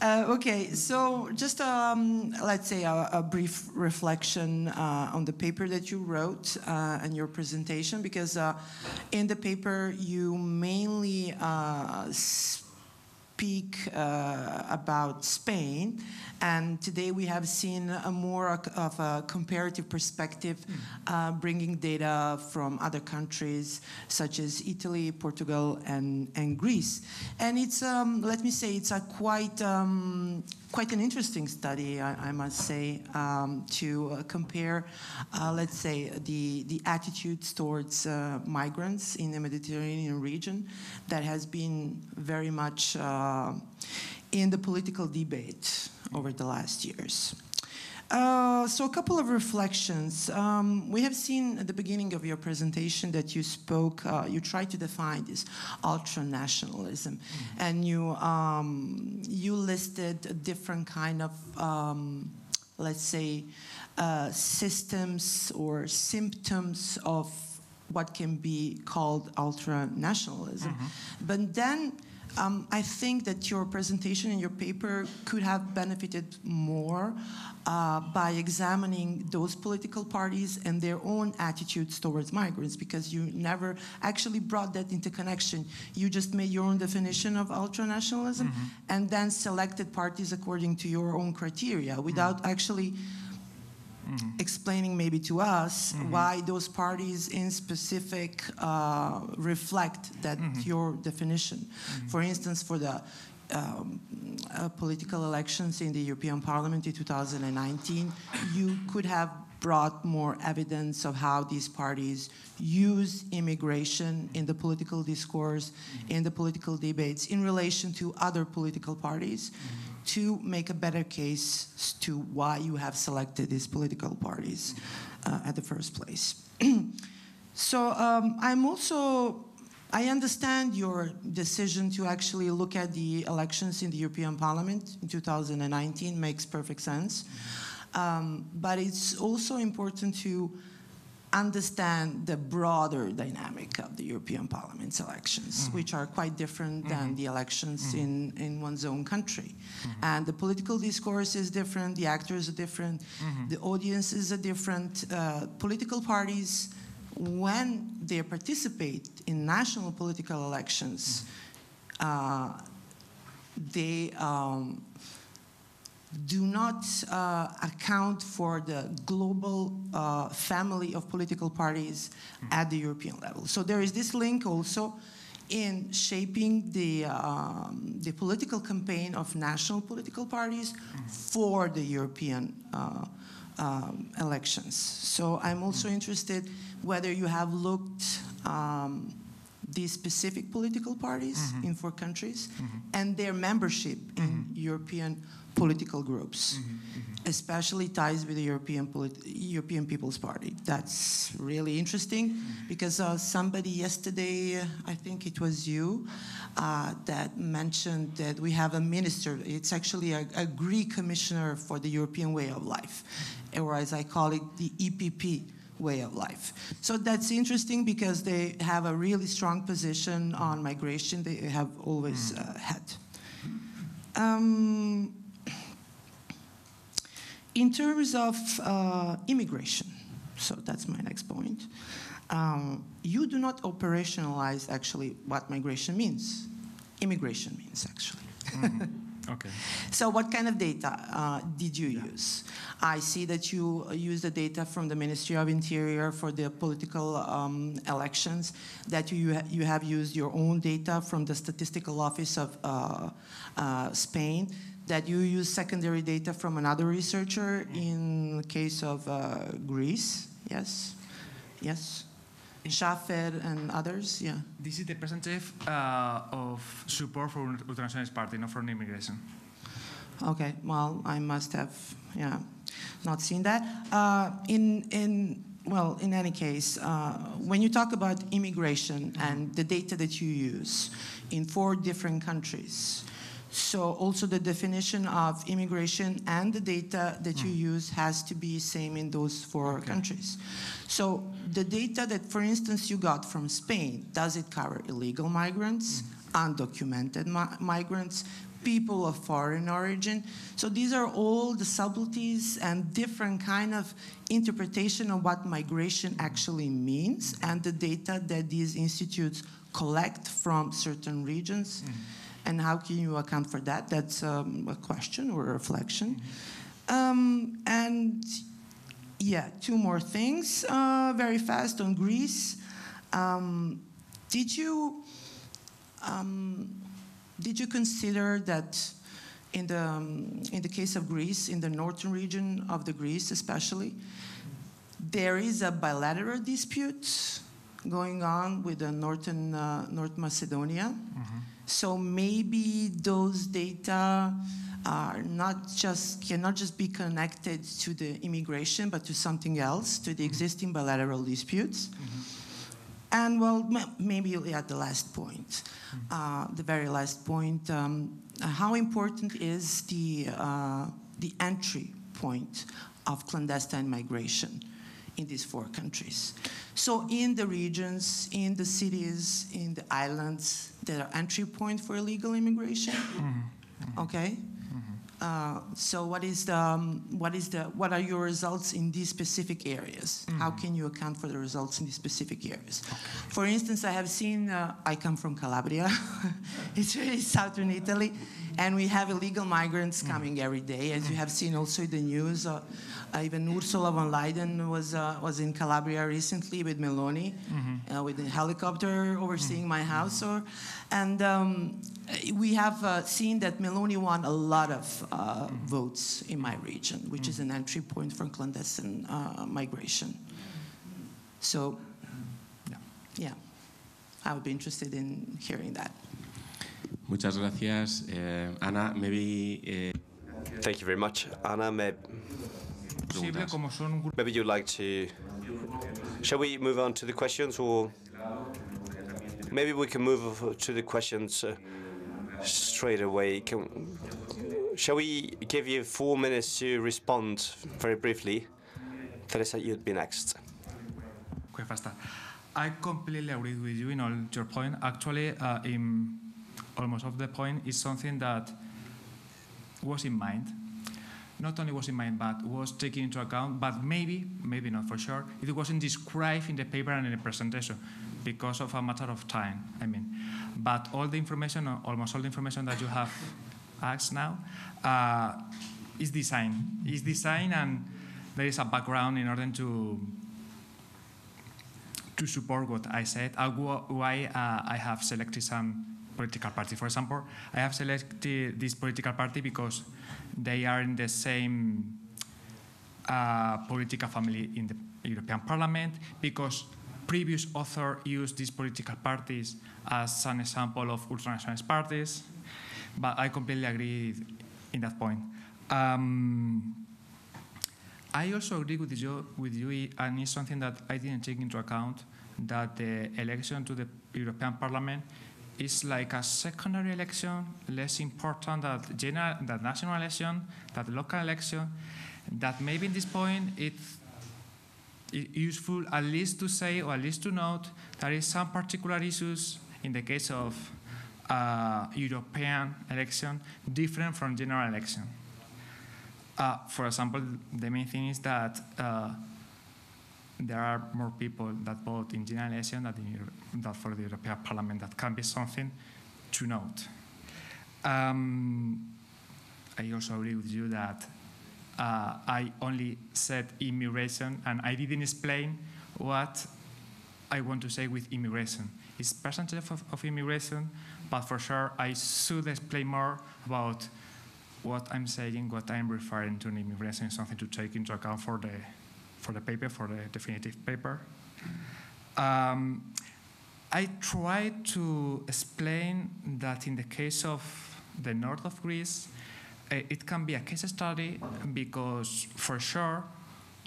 Uh, okay, so just um, let's say a, a brief reflection uh, on the paper that you wrote uh, and your presentation, because uh, in the paper you mainly uh, speak uh, about Spain, and today we have seen a more of a comparative perspective, uh, bringing data from other countries such as Italy, Portugal, and, and Greece. And it's, um, let me say, it's a quite, um, quite an interesting study, I, I must say, um, to uh, compare, uh, let's say, the, the attitudes towards uh, migrants in the Mediterranean region that has been very much uh, in the political debate over the last years. Uh, so a couple of reflections. Um, we have seen at the beginning of your presentation that you spoke, uh, you tried to define this ultra-nationalism, and you um, you listed different kind of, um, let's say, uh, systems or symptoms of what can be called ultra-nationalism. But then um, I think that your presentation and your paper could have benefited more uh, by examining those political parties and their own attitudes towards migrants because you never actually brought that into connection. You just made your own definition of ultranationalism and then selected parties according to your own criteria without actually explaining maybe to us why those parties in specific uh, reflect that your definition. For instance, for the um, uh, political elections in the European Parliament in 2019, you could have brought more evidence of how these parties use immigration in the political discourse, in the political debates, in relation to other political parties, to make a better case to why you have selected these political parties uh, at the first place. so um, I'm also I understand your decision to actually look at the elections in the European Parliament in 2019 makes perfect sense. Um, but it's also important to understand the broader dynamic of the European Parliament's elections, which are quite different than the elections in, in one's own country. And the political discourse is different, the actors are different, the audiences are different, uh, political parties when they participate in national political elections, uh, they um, do not uh, account for the global uh, family of political parties at the European level. So there is this link also in shaping the, um, the political campaign of national political parties for the European uh, um, elections. So I'm also interested whether you have looked um, these specific political parties in four countries and their membership in European political groups, especially ties with the European, European People's Party. That's really interesting because uh, somebody yesterday, I think it was you, uh, that mentioned that we have a minister. It's actually a, a Greek commissioner for the European way of life, or as I call it, the EPP way of life. So that's interesting because they have a really strong position on migration. They have always uh, had. Um, in terms of uh, immigration, so that's my next point. Um, you do not operationalize actually what migration means. Immigration means actually. Okay. So what kind of data uh, did you use? I see that you uh, use the data from the Ministry of Interior for the political um, elections, that you, ha- you have used your own data from the Statistical Office of uh, uh, Spain, that you use secondary data from another researcher in the case of uh, Greece, yes? Yes? Schaffer and others, yeah. This is the percentage uh, of support for ultranationalist party, not for immigration. Okay, well, I must have, yeah, not seen that. Uh, in, in, well, in any case, uh, when you talk about immigration and the data that you use in four different countries, so also the definition of immigration and the data that you mm. use has to be same in those four countries. So the data that, for instance, you got from Spain, does it cover illegal migrants, mm. undocumented mi- migrants, people of foreign origin? So these are all the subtleties and different kind of interpretation of what migration actually means and the data that these institutes collect from certain regions. Mm. And how can you account for that? That's um, a question or a reflection. Um, and yeah, two more things uh, very fast on Greece. Um, did you um, did you consider that in the um, in the case of Greece, in the northern region of the Greece especially, there is a bilateral dispute going on with the northern uh, North Macedonia. So maybe those data are not just cannot just be connected to the immigration, but to something else, to the existing bilateral disputes. And well, m- maybe at the last point, uh, the very last point, um, how important is the, uh, the entry point of clandestine migration in these four countries. So in the regions, in the cities, in the islands, there are entry points for illegal immigration. Okay. Uh, so what is the um, what is the what are your results in these specific areas? How can you account for the results in these specific areas? For instance, I have seen. Uh, I come from Calabria. it's really southern Italy, and we have illegal migrants coming every day, as you have seen also in the news. Uh, even Ursula von Leyen was uh, was in Calabria recently with Meloni, uh, with a helicopter overseeing my house. Or, and um, we have uh, seen that Meloni won a lot of uh, votes in my region, which is an entry point for clandestine uh, migration. So, Yeah. yeah, I would be interested in hearing that. Muchas gracias. Eh, Ana, maybe eh, Thank you very much. Ana. may, Posible preguntas. como son un grupo maybe you'd like to. Shall we move on to the questions, or maybe we can move to the questions uh, straight away? Can, shall we give you four minutes to respond very briefly? Teresa, you'd be next. quite faster. I completely agree with you in all your point. Actually, uh, in almost of the point is something that was in mind. Not only was in mind, but was taken into account. But maybe, maybe not for sure, it wasn't described in the paper and in the presentation because of a matter of time. I mean, but all the information, almost all the information that you have asked now, uh, is design. Is design and there is a background in order to to support what I said, uh, why uh, I have selected some political party. For example, I have selected this political party because they are in the same uh, political family in the European Parliament, because previous author used these political parties as an example of ultranationalist parties, but I completely agree in that point. Um, I also agree with you, with you, and it's something that I didn't take into account that the election to the European Parliament is like a secondary election, less important than general, than national election, that local election. That maybe at this point it's useful at least to say or at least to note there is some particular issues in the case of uh, European election different from general election. Uh, for example, the main thing is that uh, there are more people that vote in general election than, in, for the European Parliament. That can be something to note. Um, I also agree with you that uh, I only said immigration and I didn't explain what I want to say with immigration. It's percentage of, of immigration, but for sure I should explain more about what I'm saying, what I'm referring to in immigration something to take into account for the, for the paper, for the definitive paper. Um, I tried to explain that in the case of the north of Greece, uh, it can be a case study because for sure,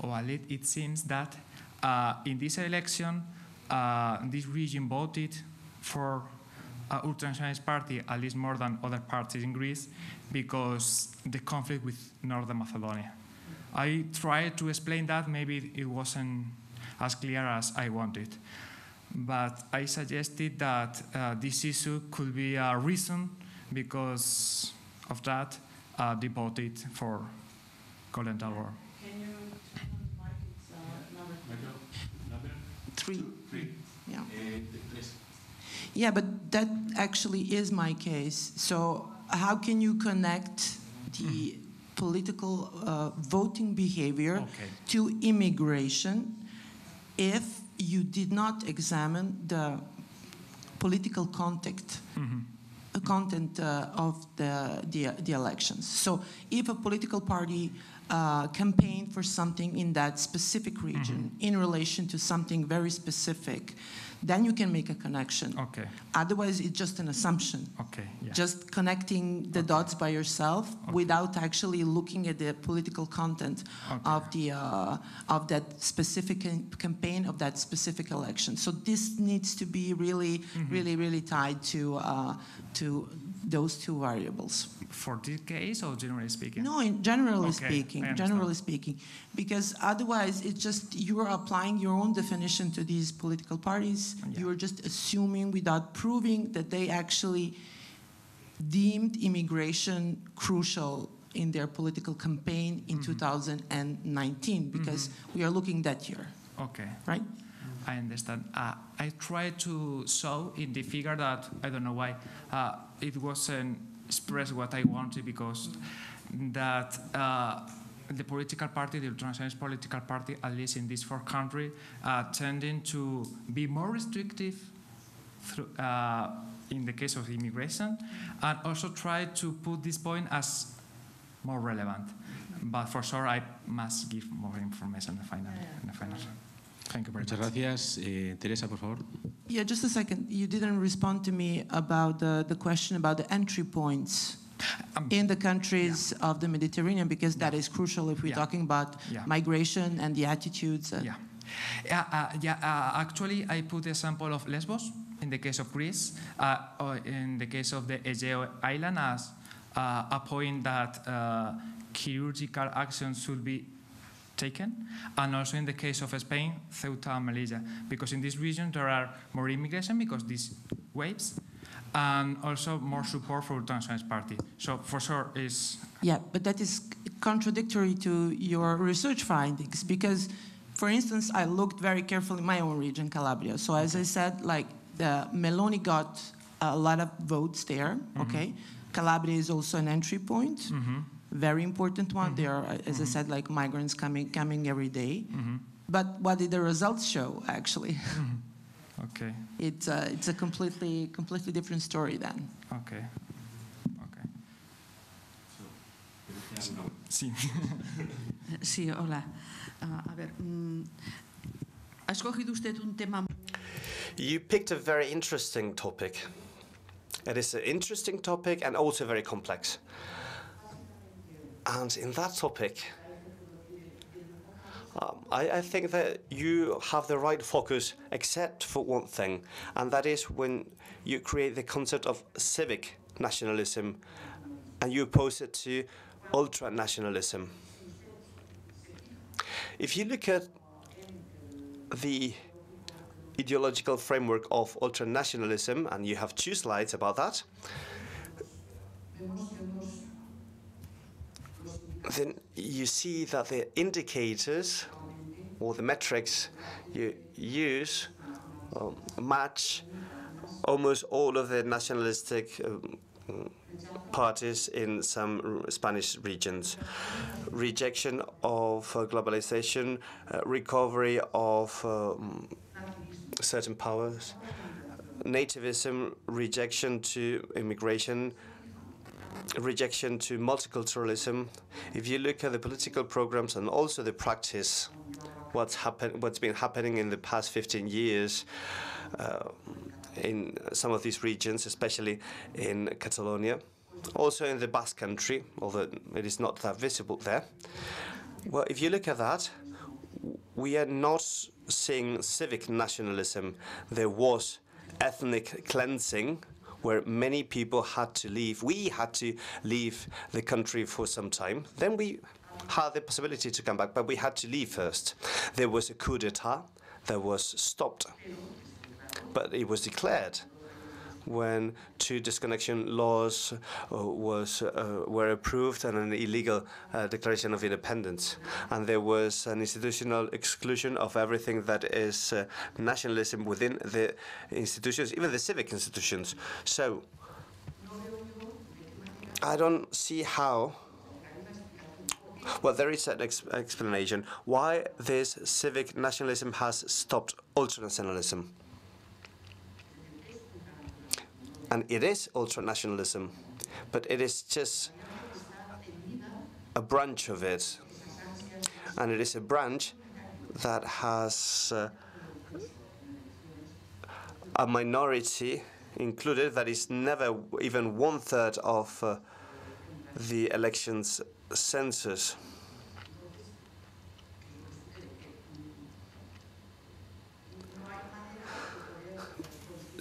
or at least it seems that uh, in this election, uh, this region voted for uh, ultranationalist party at least more than other parties in Greece because the conflict with Northern Macedonia. I tried to explain that, maybe it wasn't as clear as I wanted. But I suggested that uh, this issue could be a reason because of that uh, they voted for Golden Tower. Three. Yeah. Yeah, but that actually is my case. So how can you connect the political uh, voting behavior Okay. to immigration if you did not examine the political context uh, content uh, of the, the, the elections. So if a political party uh, campaigned for something in that specific region in relation to something very specific, then you can make a connection. Okay, Otherwise, it's just an assumption. okay, yeah. Just connecting the dots by yourself without actually looking at the political content Okay. of the uh, of that specific campaign of that specific election. So this needs to be really, Mm-hmm. really, really tied to uh, to those two variables. For this case or generally speaking? No, in generally Okay, speaking, generally speaking, because otherwise it's just you are applying your own definition to these political parties. Yeah. You are just assuming without proving that they actually deemed immigration crucial in their political campaign in Mm-hmm. 2019, because we are looking that year, Okay. right? I understand. Uh, I tried to show in the figure that I don't know why uh, it wasn't expressed what I wanted because that uh, the political party, the ultranationalist political party, at least in this four country, uh, tending to be more restrictive through, uh, in the case of immigration, and also try to put this point as more relevant. But for sure, I must give more information in the final. In the final. Thank you very Muchas much. gracias. Eh, Teresa, por favor. Yeah, just a second. You didn't respond to me about the, the question about the entry points Um, in the countries of the Mediterranean, because that is crucial if we're Yeah. talking about Yeah. migration and the attitudes. uh, Yeah. Yeah, uh, yeah uh, actually, I put the example of Lesbos in the case of Greece, uh, or in the case of the Egeo Island as uh, a point that uh, chirurgical action should be taken, and also in the case of Spain, Ceuta and Melilla, because in this region there are more immigration because these waves, and also more support for the Ultranationalist Party. So for sure is Yeah, but that is contradictory to your research findings because, for instance, I looked very carefully in my own region, Calabria. So as I said, like the Meloni got a lot of votes there. Mm-hmm. Okay, Calabria is also an entry point, mm-hmm. Very important one. There are, as I said, like migrants coming coming every day. But what did the results show? Actually, okay, it's a, it's a completely completely different story then. okay, okay. Sí. Sí, hola. Ah, a ver, mm, ha escogido usted un tema You picked a very interesting topic. It is an interesting topic and also very complex. And in that topic, um, I, I think that you have the right focus, except for one thing, and that is when you create the concept of civic nationalism and you oppose it to ultra nationalism. If you look at the ideological framework of ultranationalism, and you have two slides about that, then you see that the indicators or the metrics you use um, match almost all of the nationalistic um, parties in some Spanish regions. Rejection of uh, globalization, uh, recovery of um, certain powers, nativism, rejection to immigration, rejection to multiculturalism. If you look at the political programs and also the practice, what's happen, what's been happening in the past 15 years uh, in some of these regions, especially in Catalonia, also in the Basque Country, although it is not that visible there. Well, if you look at that, we are not seeing civic nationalism. There was ethnic cleansing where many people had to leave. We had to leave the country for some time. Then we had the possibility to come back, but we had to leave first. There was a coup d'etat that was stopped, but it was declared when two disconnection laws uh, was uh, were approved and an illegal uh, declaration of independence, and there was an institutional exclusion of everything that is nationalism within the institutions, even the civic institutions. So I don't see how. Well, there is an ex- explanation why this civic nationalism has stopped ultranationalism and it is ultranationalism, but it is just a branch of it, and it is a branch that has uh, a minority included that is never even one third of uh, the elections census.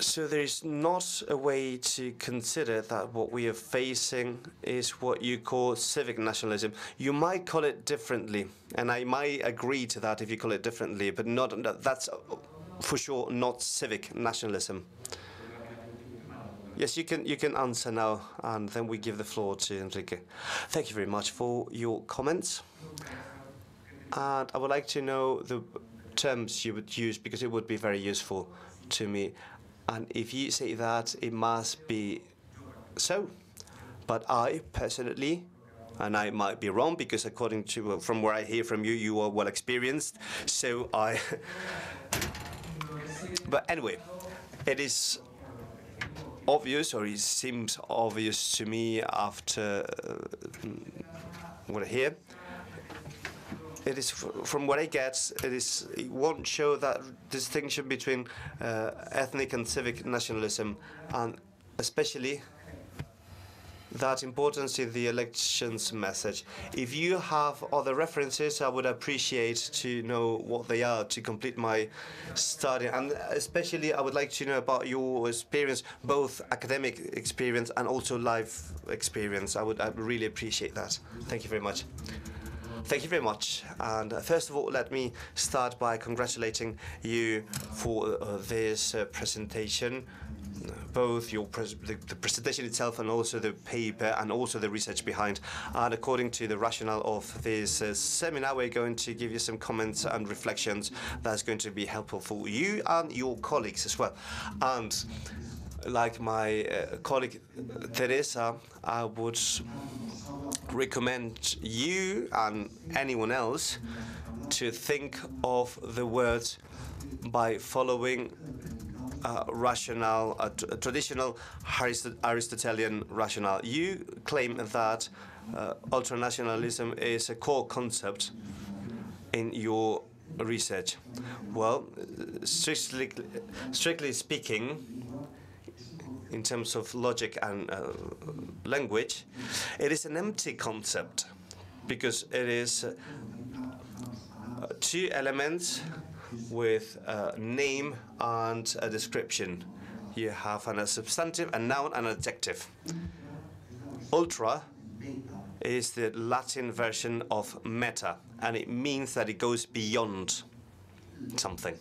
So there is not a way to consider that what we are facing is what you call civic nationalism. You might call it differently, and I might agree to that if you call it differently, but not that's for sure not civic nationalism. Yes, you can you can answer now, and then we give the floor to Enrique. Thank you very much for your comments. And I would like to know the terms you would use because it would be very useful to me. And if you say that, it must be so. But I personally, and I might be wrong because according to from where I hear from you, you are well experienced. So I. but anyway, it is obvious, or it seems obvious to me after uh, what I hear. It is from what I get. It is. It won't show that distinction between uh, ethnic and civic nationalism, and especially that importance in the elections message. If you have other references, I would appreciate to know what they are to complete my study. And especially, I would like to know about your experience, both academic experience and also life experience. I would I really appreciate that. Thank you very much. Thank you very much. And uh, first of all, let me start by congratulating you for uh, this uh, presentation both your the, the, presentation itself and also the paper and also the research behind. And according to the rationale of this uh, seminar, we're going to give you some comments and reflections that's going to be helpful for you and your colleagues as well. And like my uh, colleague Teresa, I would recommend you and anyone else to think of the words by following uh, rationale, a traditional Aristotelian rationale. You claim that uh, ultranationalism is a core concept in your research. Well, strictly, strictly speaking, in terms of logic and uh, language, it is an empty concept because it is uh, two elements with a name and a description. You have an, a substantive, a noun, and an adjective. Ultra is the Latin version of meta, and it means that it goes beyond something.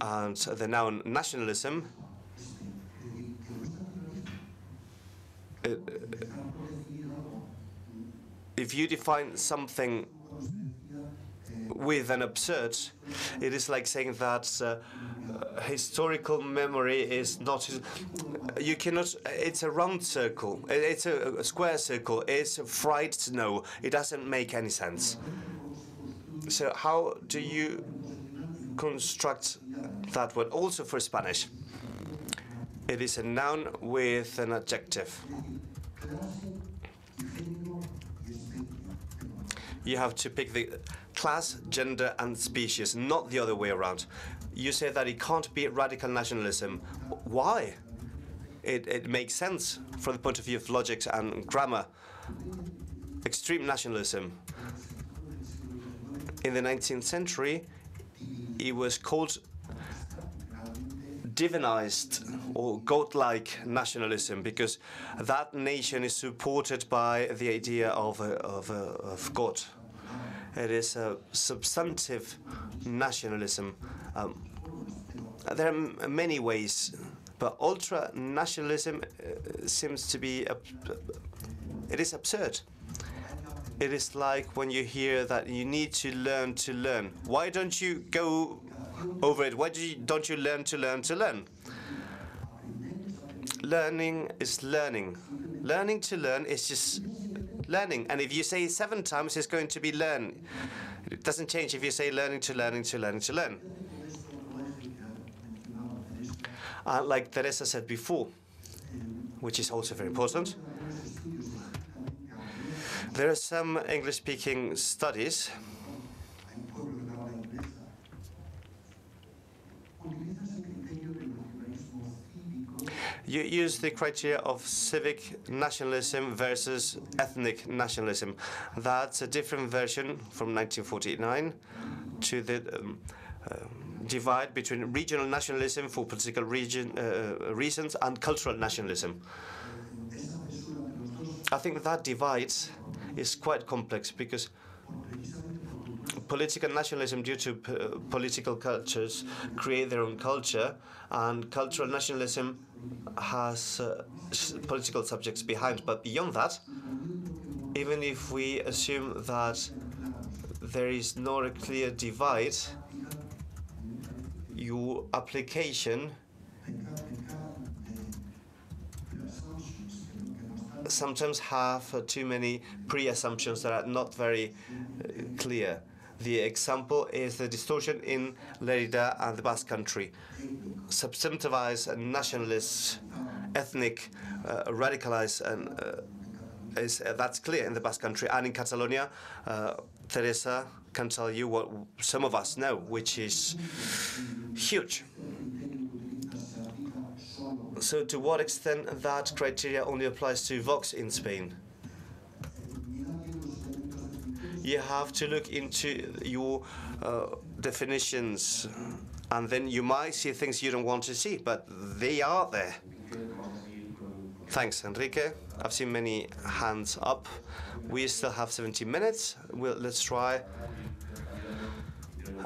And the noun nationalism if you define something with an absurd, it is like saying that uh, uh, historical memory is not. You cannot. It's a round circle. It's a, a square circle. It's fried snow. It doesn't make any sense. So how do you construct that word? Also for Spanish, it is a noun with an adjective. You have to pick the class, gender, and species, not the other way around. You say that it can't be radical nationalism. Why? It, it makes sense from the point of view of logic and grammar. Extreme nationalism. In the 19th century, it was called divinized or godlike nationalism because that nation is supported by the idea of, of, of God. It is a substantive nationalism. Um, there are many ways, but ultra nationalism uh, seems to be, it is absurd. It is like when you hear that you need to learn to learn. Why don't you go over it? Why do you, don't you learn to learn to learn? Learning is learning. Learning to learn is just learning. And if you say seven times, it's going to be learn. It doesn't change if you say learning to learning to learning to learn. Uh, like Teresa said before, which is also very important, there are some English-speaking studies you use the criteria of civic nationalism versus ethnic nationalism. That's a different version from 1949 to the um, uh, divide between regional nationalism for political region, uh, reasons and cultural nationalism. I think that divide is quite complex because political nationalism due to political cultures create their own culture and cultural nationalism has uh, political subjects behind. But beyond that even if we assume that there is not a clear divide your application sometimes have uh, too many pre-assumptions that are not very uh, clear. The example is the distortion in Lerida and the Basque Country. Substantivized nationalists, ethnic, uh, radicalized, and uh, is uh, that's clear in the Basque Country and in Catalonia. Uh, Teresa can tell you what some of us know, which is huge. So, to what extent that criteria only applies to Vox in Spain? You have to look into your uh, definitions, and then you might see things you don't want to see, but they are there. Thanks, Enrique. I've seen many hands up. We still have 17 minutes. We'll, let's try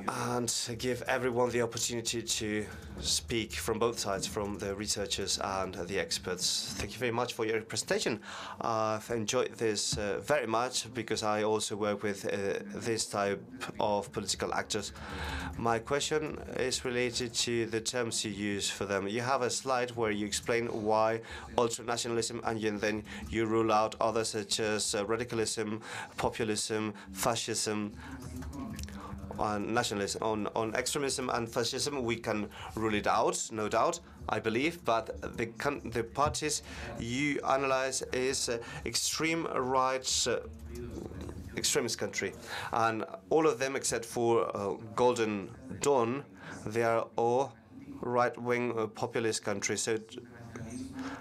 and give everyone the opportunity to speak from both sides, from the researchers and the experts. Thank you very much for your presentation. I've enjoyed this uh, very much because I also work with uh, this type of political actors. My question is related to the terms you use for them. You have a slide where you explain why ultranationalism and then you rule out others such as uh, radicalism, populism, fascism, on nationalism, on, on extremism and fascism, we can rule it out, no doubt, I believe. But the the parties you analyze is uh, extreme right. Uh, extremist country, and all of them except for uh, Golden Dawn, they are all right-wing uh, populist countries. So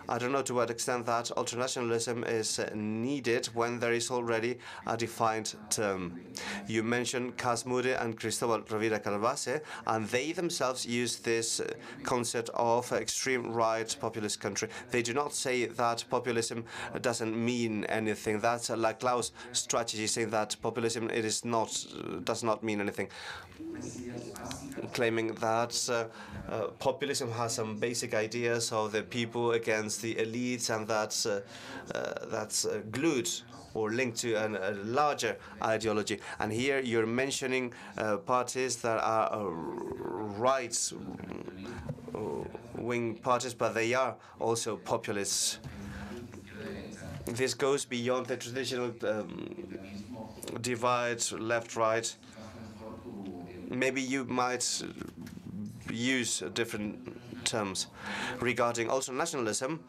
I don't know to what extent that ultranationalism is uh, needed when there is already a defined term. You mentioned Cas Mudde and Cristobal Rovira Kaltwasser, and they themselves use this uh, concept of extreme right populist country. They do not say that populism doesn't mean anything. That's uh, like Laclau's strategy, saying that populism it is not does not mean anything claiming that uh, uh, populism has some basic ideas of the people against the elites, and that's uh, uh that's uh, glued or linked to an, a larger ideology. And here you're mentioning uh, parties that are right wing parties, but they are also populists. This goes beyond the traditional um, divide left right maybe you might use different terms. Regarding also ultranationalism,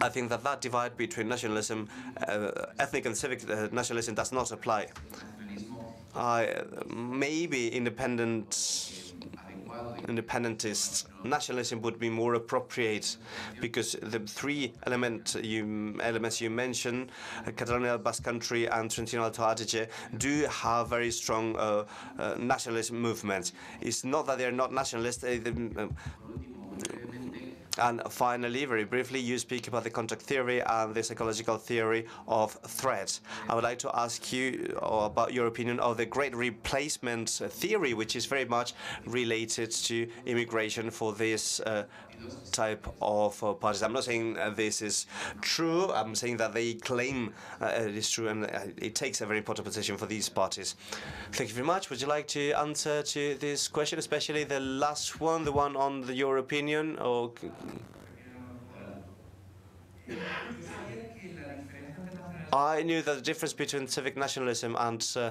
I think that that divide between nationalism, uh, ethnic and civic uh, nationalism does not apply. I, maybe independent independentist nationalism would be more appropriate because the three element you, elements you mentioned, Catalonia, Basque Country, and Trentino Alto Adige, do have very strong uh, uh, nationalist movements. It's not that they're not nationalist. Uh, and finally, very briefly, you speak about the contact theory and the psychological theory of threats. I would like to ask you about your opinion of the great replacement theory, which is very much related to immigration for this uh, type of uh, parties. I'm not saying uh, this is true. I'm saying that they claim uh, it is true, and uh, it takes a very important position for these parties. Thank you very much. Would you like to answer to this question, especially the last one, the one on the, your opinion, or? I knew that the difference between civic nationalism and uh,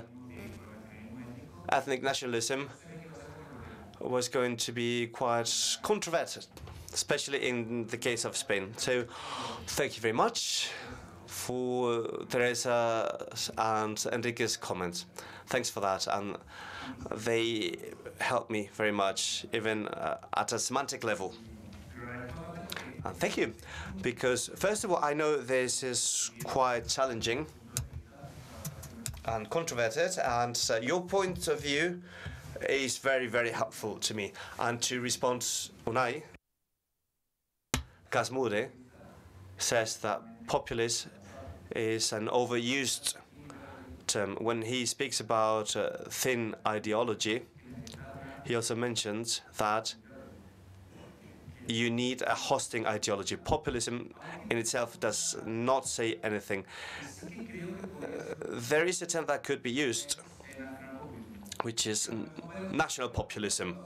ethnic nationalism was going to be quite controversial especially in the case of Spain. So thank you very much for Teresa and Enrique's comments. Thanks for that. And they helped me very much, even uh, at a semantic level. And thank you. Because, first of all, I know this is quite challenging and controverted, and uh, your point of view is very, very helpful to me. And to respond, Unai, Cas Mudde says that populist is an overused term. When he speaks about uh, thin ideology, he also mentions that you need a hosting ideology. Populism in itself does not say anything. Uh, there is a term that could be used, which is national populism.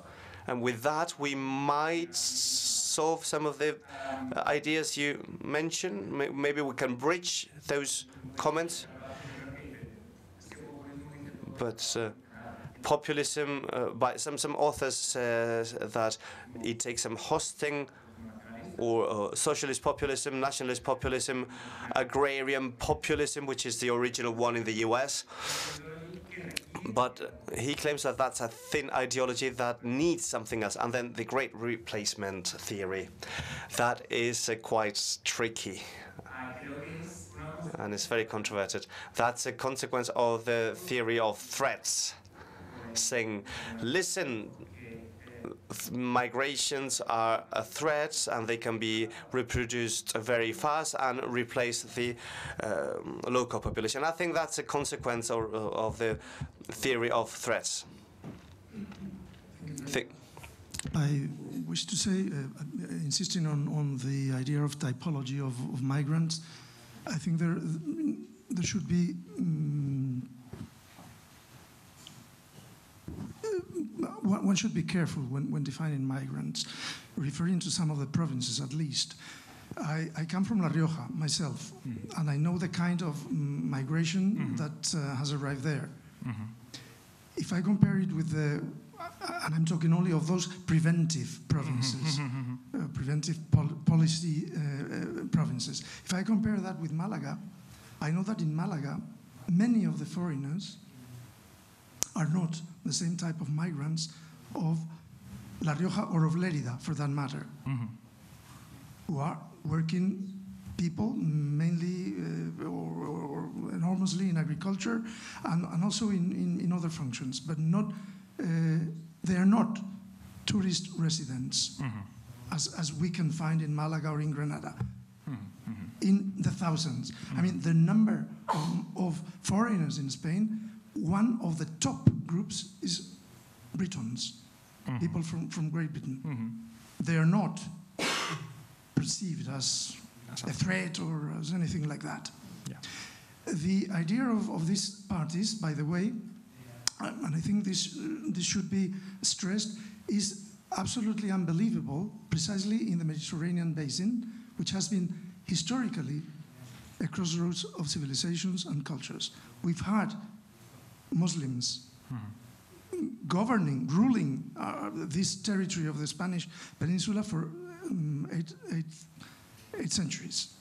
And with that, we might solve some of the uh, ideas you mentioned. Maybe we can bridge those comments. But uh, populism, uh, by some some authors says that it takes some hosting or uh, socialist populism, nationalist populism, agrarian populism, which is the original one in the U.S. But he claims that that's a thin ideology that needs something else, and then the great replacement theory, that is uh, quite tricky. And it's very controverted. That's a consequence of the theory of threats, saying, listen, migrations are a threat and they can be reproduced very fast and replace the um, local population. I think that's a consequence of, of the theory of threats. Thi- I wish to say, uh, uh, insisting on, on the idea of typology of, of migrants, I think there, there should be mm, one one should be careful when, when defining migrants, referring to some of the provinces at least. I, I come from La Rioja myself, and I know the kind of mm, migration that uh, has arrived there. If I compare it with the, and I'm talking only of those preventive provinces, uh, preventive pol- policy uh, uh, provinces. If I compare that with Malaga, I know that in Malaga, many of the foreigners are not the same type of migrants of La Rioja or of Lerida, for that matter, who are working people mainly uh, or, or, or enormously in agriculture and, and also in, in, in other functions, but not, uh, they are not tourist residents as, as we can find in Malaga or in Granada. In the thousands. I mean, the number of, of foreigners in Spain, one of the top groups is Britons, people from, from Great Britain. They are not perceived as a threat or as anything like that. Yeah. The idea of, of these parties, by the way, uh, and I think this, uh, this should be stressed, is absolutely unbelievable precisely in the Mediterranean basin, which has been historically a crossroads of civilizations and cultures. We've had Muslims governing, ruling uh, this territory of the Spanish peninsula for um, eight, eight, eight centuries.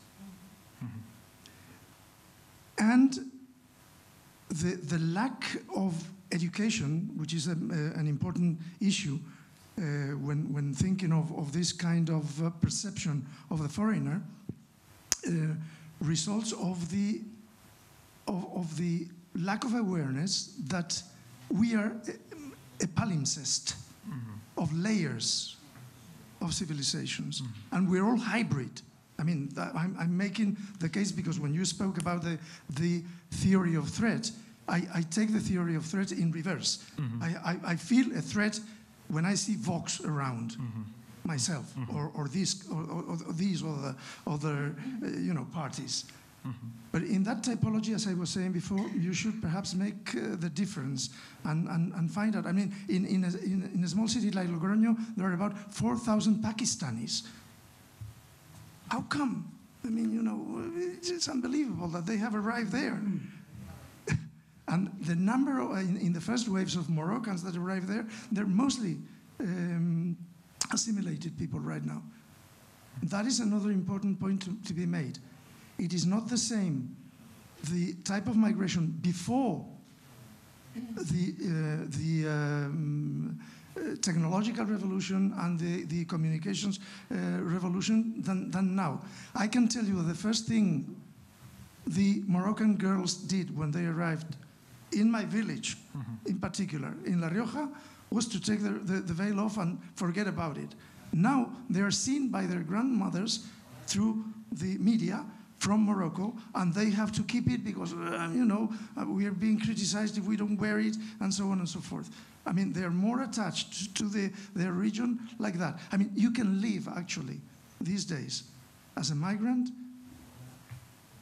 And the, the lack of education, which is a, a- an important issue uh, when, when thinking of, of this kind of uh, perception of the foreigner, uh, results of the, of, of the lack of awareness that we are a, a palimpsest mm-hmm. of layers of civilizations, mm-hmm. and we're all hybrid. I mean, I'm, I'm making the case because when you spoke about the, the theory of threat, I, I take the theory of threat in reverse. Mm-hmm. I, I, I feel a threat when I see Vox around myself, or, or, this, or, or, or these other, other uh, you know, parties. But in that typology, as I was saying before, you should perhaps make uh, the difference and, and, and find out. I mean, in, in, a, in, in a small city like Logroño, there are about 4,000 Pakistanis. How come? I mean, you know, it's, it's unbelievable that they have arrived there. and the number of, in, in the first waves of Moroccans that arrived there, they're mostly um, assimilated people right now. That is another important point to, to be made. It is not the same the type of migration before the, uh, the um, uh, technological revolution and the, the communications uh, revolution than, than now. I can tell you the first thing the Moroccan girls did when they arrived in my village, in particular, in La Rioja, was to take the, the, the veil off and forget about it. Now they are seen by their grandmothers through the media from Morocco, and they have to keep it because, uh, you know, uh, we are being criticized if we don't wear it, and so on and so forth. I mean, they're more attached to the, their region like that. I mean, you can live actually these days as a migrant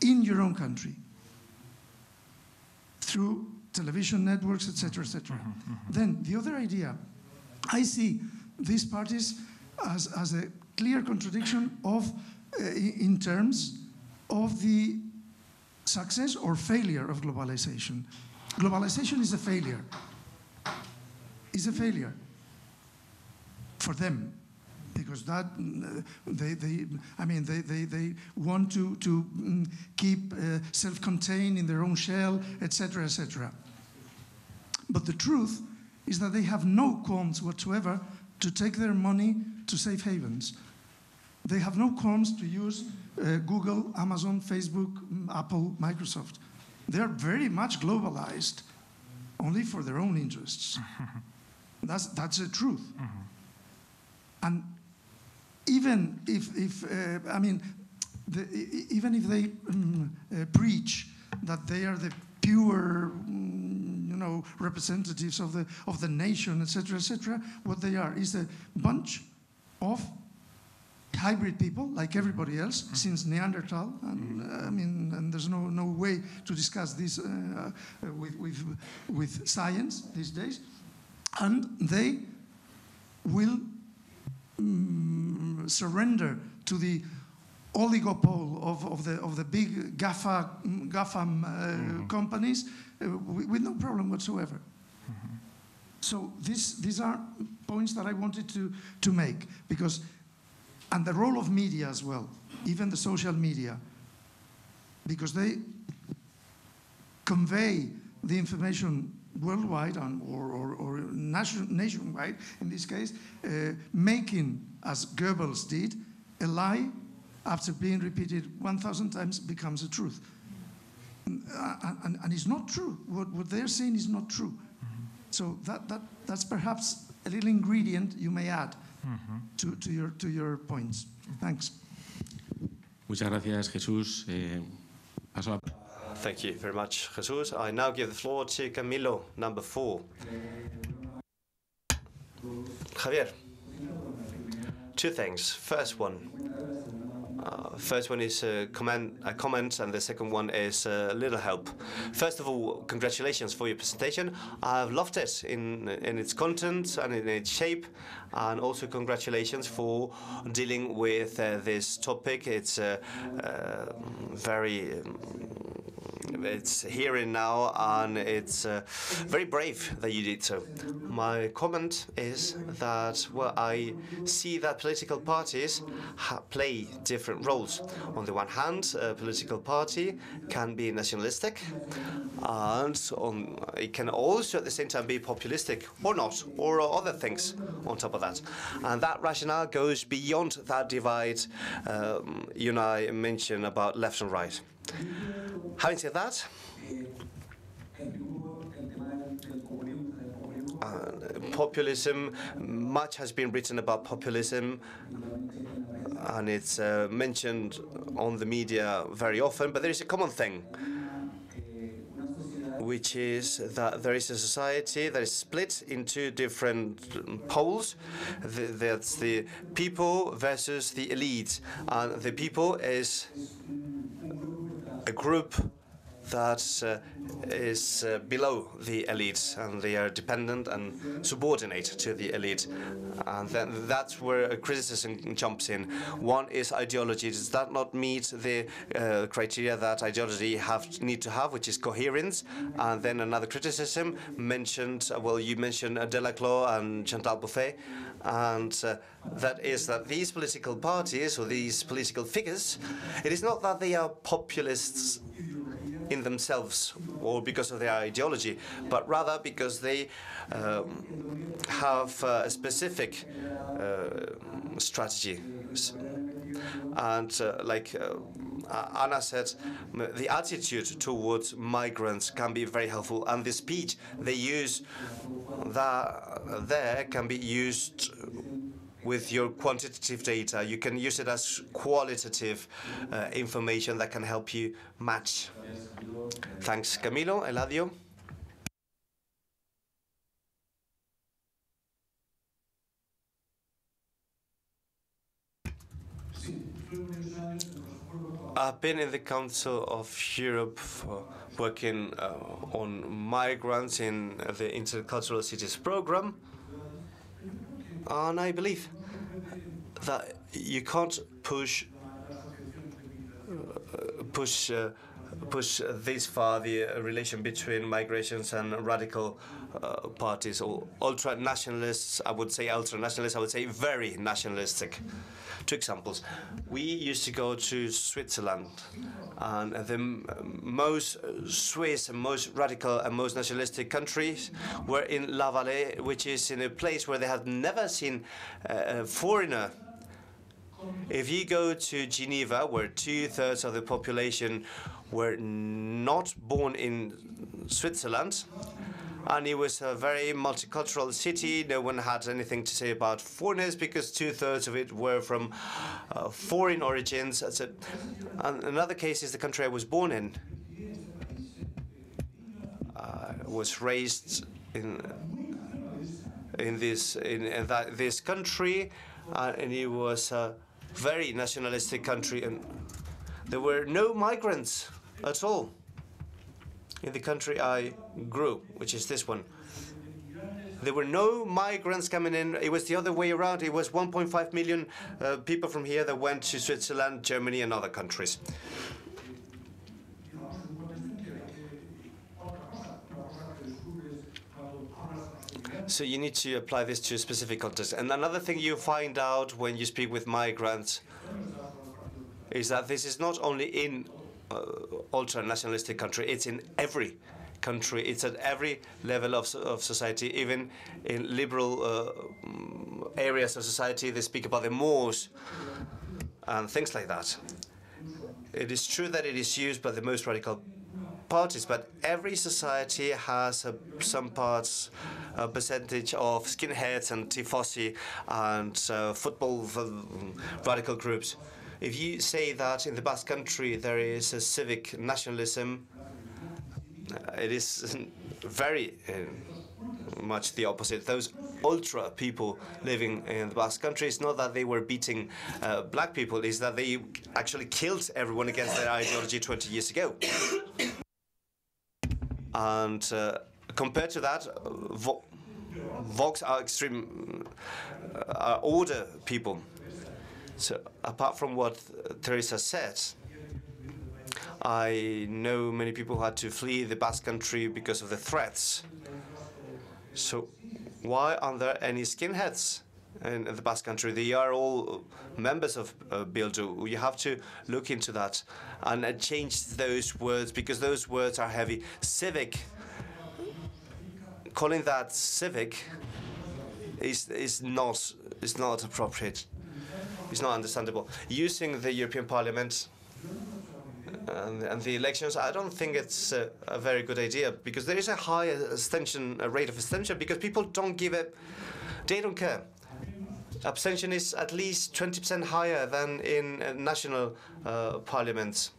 in your own country through television networks, etc., etc. Then the other idea, I see these parties as, as a clear contradiction of, uh, in terms of the success or failure of globalization. Globalization is a failure. Is a failure for them because that uh, they, they I mean they, they, they want to, to mm, keep uh, self-contained in their own shell etc etc but the truth is that they have no qualms whatsoever to take their money to safe havens they have no qualms to use Google, Amazon, Facebook, mm, Apple, Microsoft. They're very much globalized, only for their own interests. that's, that's the truth. And even if, if uh, I mean, the, even if they mm, uh, preach that they are the pure, mm, you know, representatives of the of the nation, etc., etc., what they are is a bunch of hybrid people like everybody else since Neanderthal. And, uh, I mean, and there's no, no way to discuss this uh, uh, with, with, with science these days. And they will mm, surrender to the oligopoly of, of, the, of the big GAFA, GAFAM uh, companies uh, with, with no problem whatsoever. So this, these are points that I wanted to, to make because, and the role of media as well, even the social media, because they convey the information worldwide and, or, or, or nation, nationwide in this case, uh, making, as Goebbels did, a lie after being repeated 1,000 times becomes a truth. And, uh, and, and it's not true. What, what they're saying is not true. So that, that, that's perhaps a little ingredient you may add to, to, your, to your points. Thanks. Muchas gracias, Jesús. Eh, paso a... Thank you very much, Jesus. I now give the floor to Camilo, number four. Javier, two things. First one. Uh, first one is a comment, a comment, and the second one is a little help. First of all, congratulations for your presentation. I've loved it in in its content and in its shape, and also congratulations for dealing with uh, this topic. It's uh, uh, very. Um, it's here and now, and it's uh, very brave that you did so. My comment is that, well, I see that political parties play different roles. On the one hand, a political party can be nationalistic, and on, it can also at the same time be populistic, or not, or other things on top of that. And that rationale goes beyond that divide um, you and I mentioned about left and right. Having said that, uh, populism, much has been written about populism, and it's uh, mentioned on the media very often, but there is a common thing. Which is that there is a society that is split into different poles. That's the people versus the elite. And the people is a group that uh, is uh, below the elite and they are dependent and subordinate to the elite. And then that's where a criticism jumps in. One is ideology. Does that not meet the uh, criteria that ideology have need to have, which is coherence? And then another criticism mentioned, uh, well, you mentioned uh, Laclau and Chantal Mouffe, and uh, that is that these political parties or these political figures, it is not that they are populists in themselves or because of their ideology, but rather because they um, have uh, a specific uh, strategy. And uh, like uh, Anna said, the attitude towards migrants can be very helpful, and the speech they use that there can be used with your quantitative data. You can use it as qualitative uh, information that can help you match. Thanks, Camilo. Eladio. I've been in the Council of Europe working uh, on migrants in the Intercultural Cities program. And I believe that you can't push uh, push uh, push this far the relation between migrations and radical uh, parties or ultra nationalists. I would say ultra nationalists. I would say very nationalistic. Two examples. We used to go to Switzerland, and the most Swiss and most radical and most nationalistic countries were in La Valais, which is in a place where they had never seen a foreigner. If you go to Geneva, where two thirds of the population were not born in Switzerland, and it was a very multicultural city. No one had anything to say about foreigners because two-thirds of it were from uh, foreign origins. And another case is the country I was born in. I was raised in in this in, in that this country, uh, and it was a very nationalistic country, and there were no migrants at all in the country I grew, which is this one. There were no migrants coming in. It was the other way around. It was 1.5 million uh, people from here that went to Switzerland, Germany, and other countries. So you need to apply this to a specific context. And another thing you find out when you speak with migrants is that this is not only in ultra-nationalistic country. It's in every country. It's at every level of, of society, even in liberal uh, areas of society. They speak about the Moors and things like that. It is true that it is used by the most radical parties, but every society has some parts, a percentage of skinheads and tifosi and uh, football radical groups. If you say that in the Basque Country there is a civic nationalism, uh, it is very uh, much the opposite. Those ultra people living in the Basque Country, it's not that they were beating uh, black people, it's that they actually killed everyone against their ideology 20 years ago. and uh, compared to that, Vo Vox are extreme, uh, are older people. So apart from what Teresa said, I know many people who had to flee the Basque Country because of the threats. So why aren't there any skinheads in the Basque Country? They are all members of uh, Bildu. You have to look into that and uh, change those words because those words are heavy. Civic, calling that civic is, is, not, is not appropriate is not understandable. Using the European Parliament and, and, the elections, I don't think it's a, a, very good idea because there is a high abstention a rate of abstention because people don't give it, they don't care. Abstention is at least 20% higher than in uh, national uh, parliaments.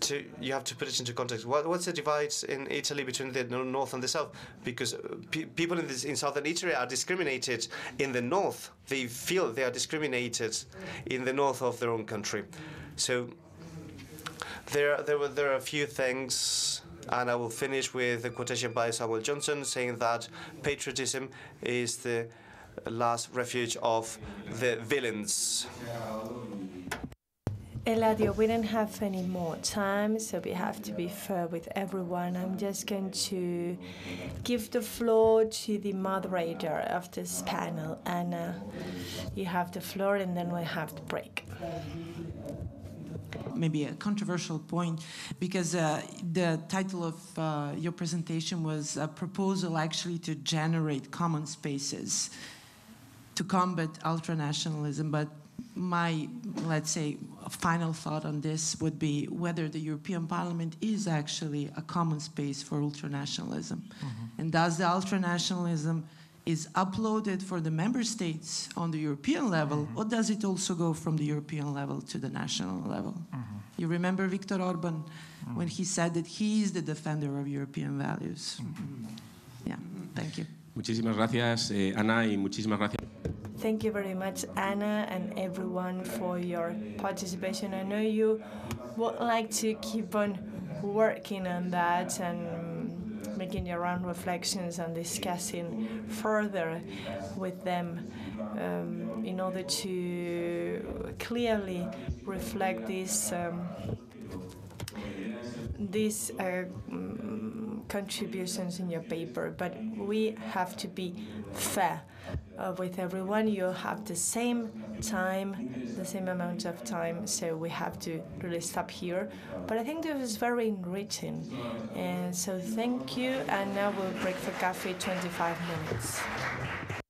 To you have to put it into context. What, what's the divide in Italy between the north and the south? Because uh, pe people in, this, in southern Italy are discriminated in the north. They feel they are discriminated in the north of their own country. So there, there were there are a few things. And I will finish with a quotation by Samuel Johnson saying that patriotism is the last refuge of the villains. Eladio, we don't have any more time, so we have to be fair with everyone. I'm just going to give the floor to the moderator of this panel. Anna, you have the floor, and then we'll have the break. maybe a controversial point because uh, the title of uh, your presentation was a proposal actually to generate common spaces to combat ultranationalism. But my, let's say, final thought on this would be whether the European Parliament is actually a common space for ultranationalism. Mm-hmm. And does the ultranationalism is uploaded for the member states on the European level, mm-hmm. or does it also go from the European level to the national level? Mm-hmm. You remember Viktor Orban when he said that he is the defender of European values? Yeah, thank you. Muchísimas gracias, eh, Ana, y muchísimas gracias. Thank you very much, Anna, and everyone for your participation. I know you would like to keep on working on that and making your own reflections and discussing further with them um, in order to clearly reflect this. Um, these uh, contributions in your paper, but we have to be fair uh, with everyone. You have the same time, the same amount of time, so we have to really stop here. But I think this is very enriching, and so thank you. And now we'll break for coffee, 25 minutes.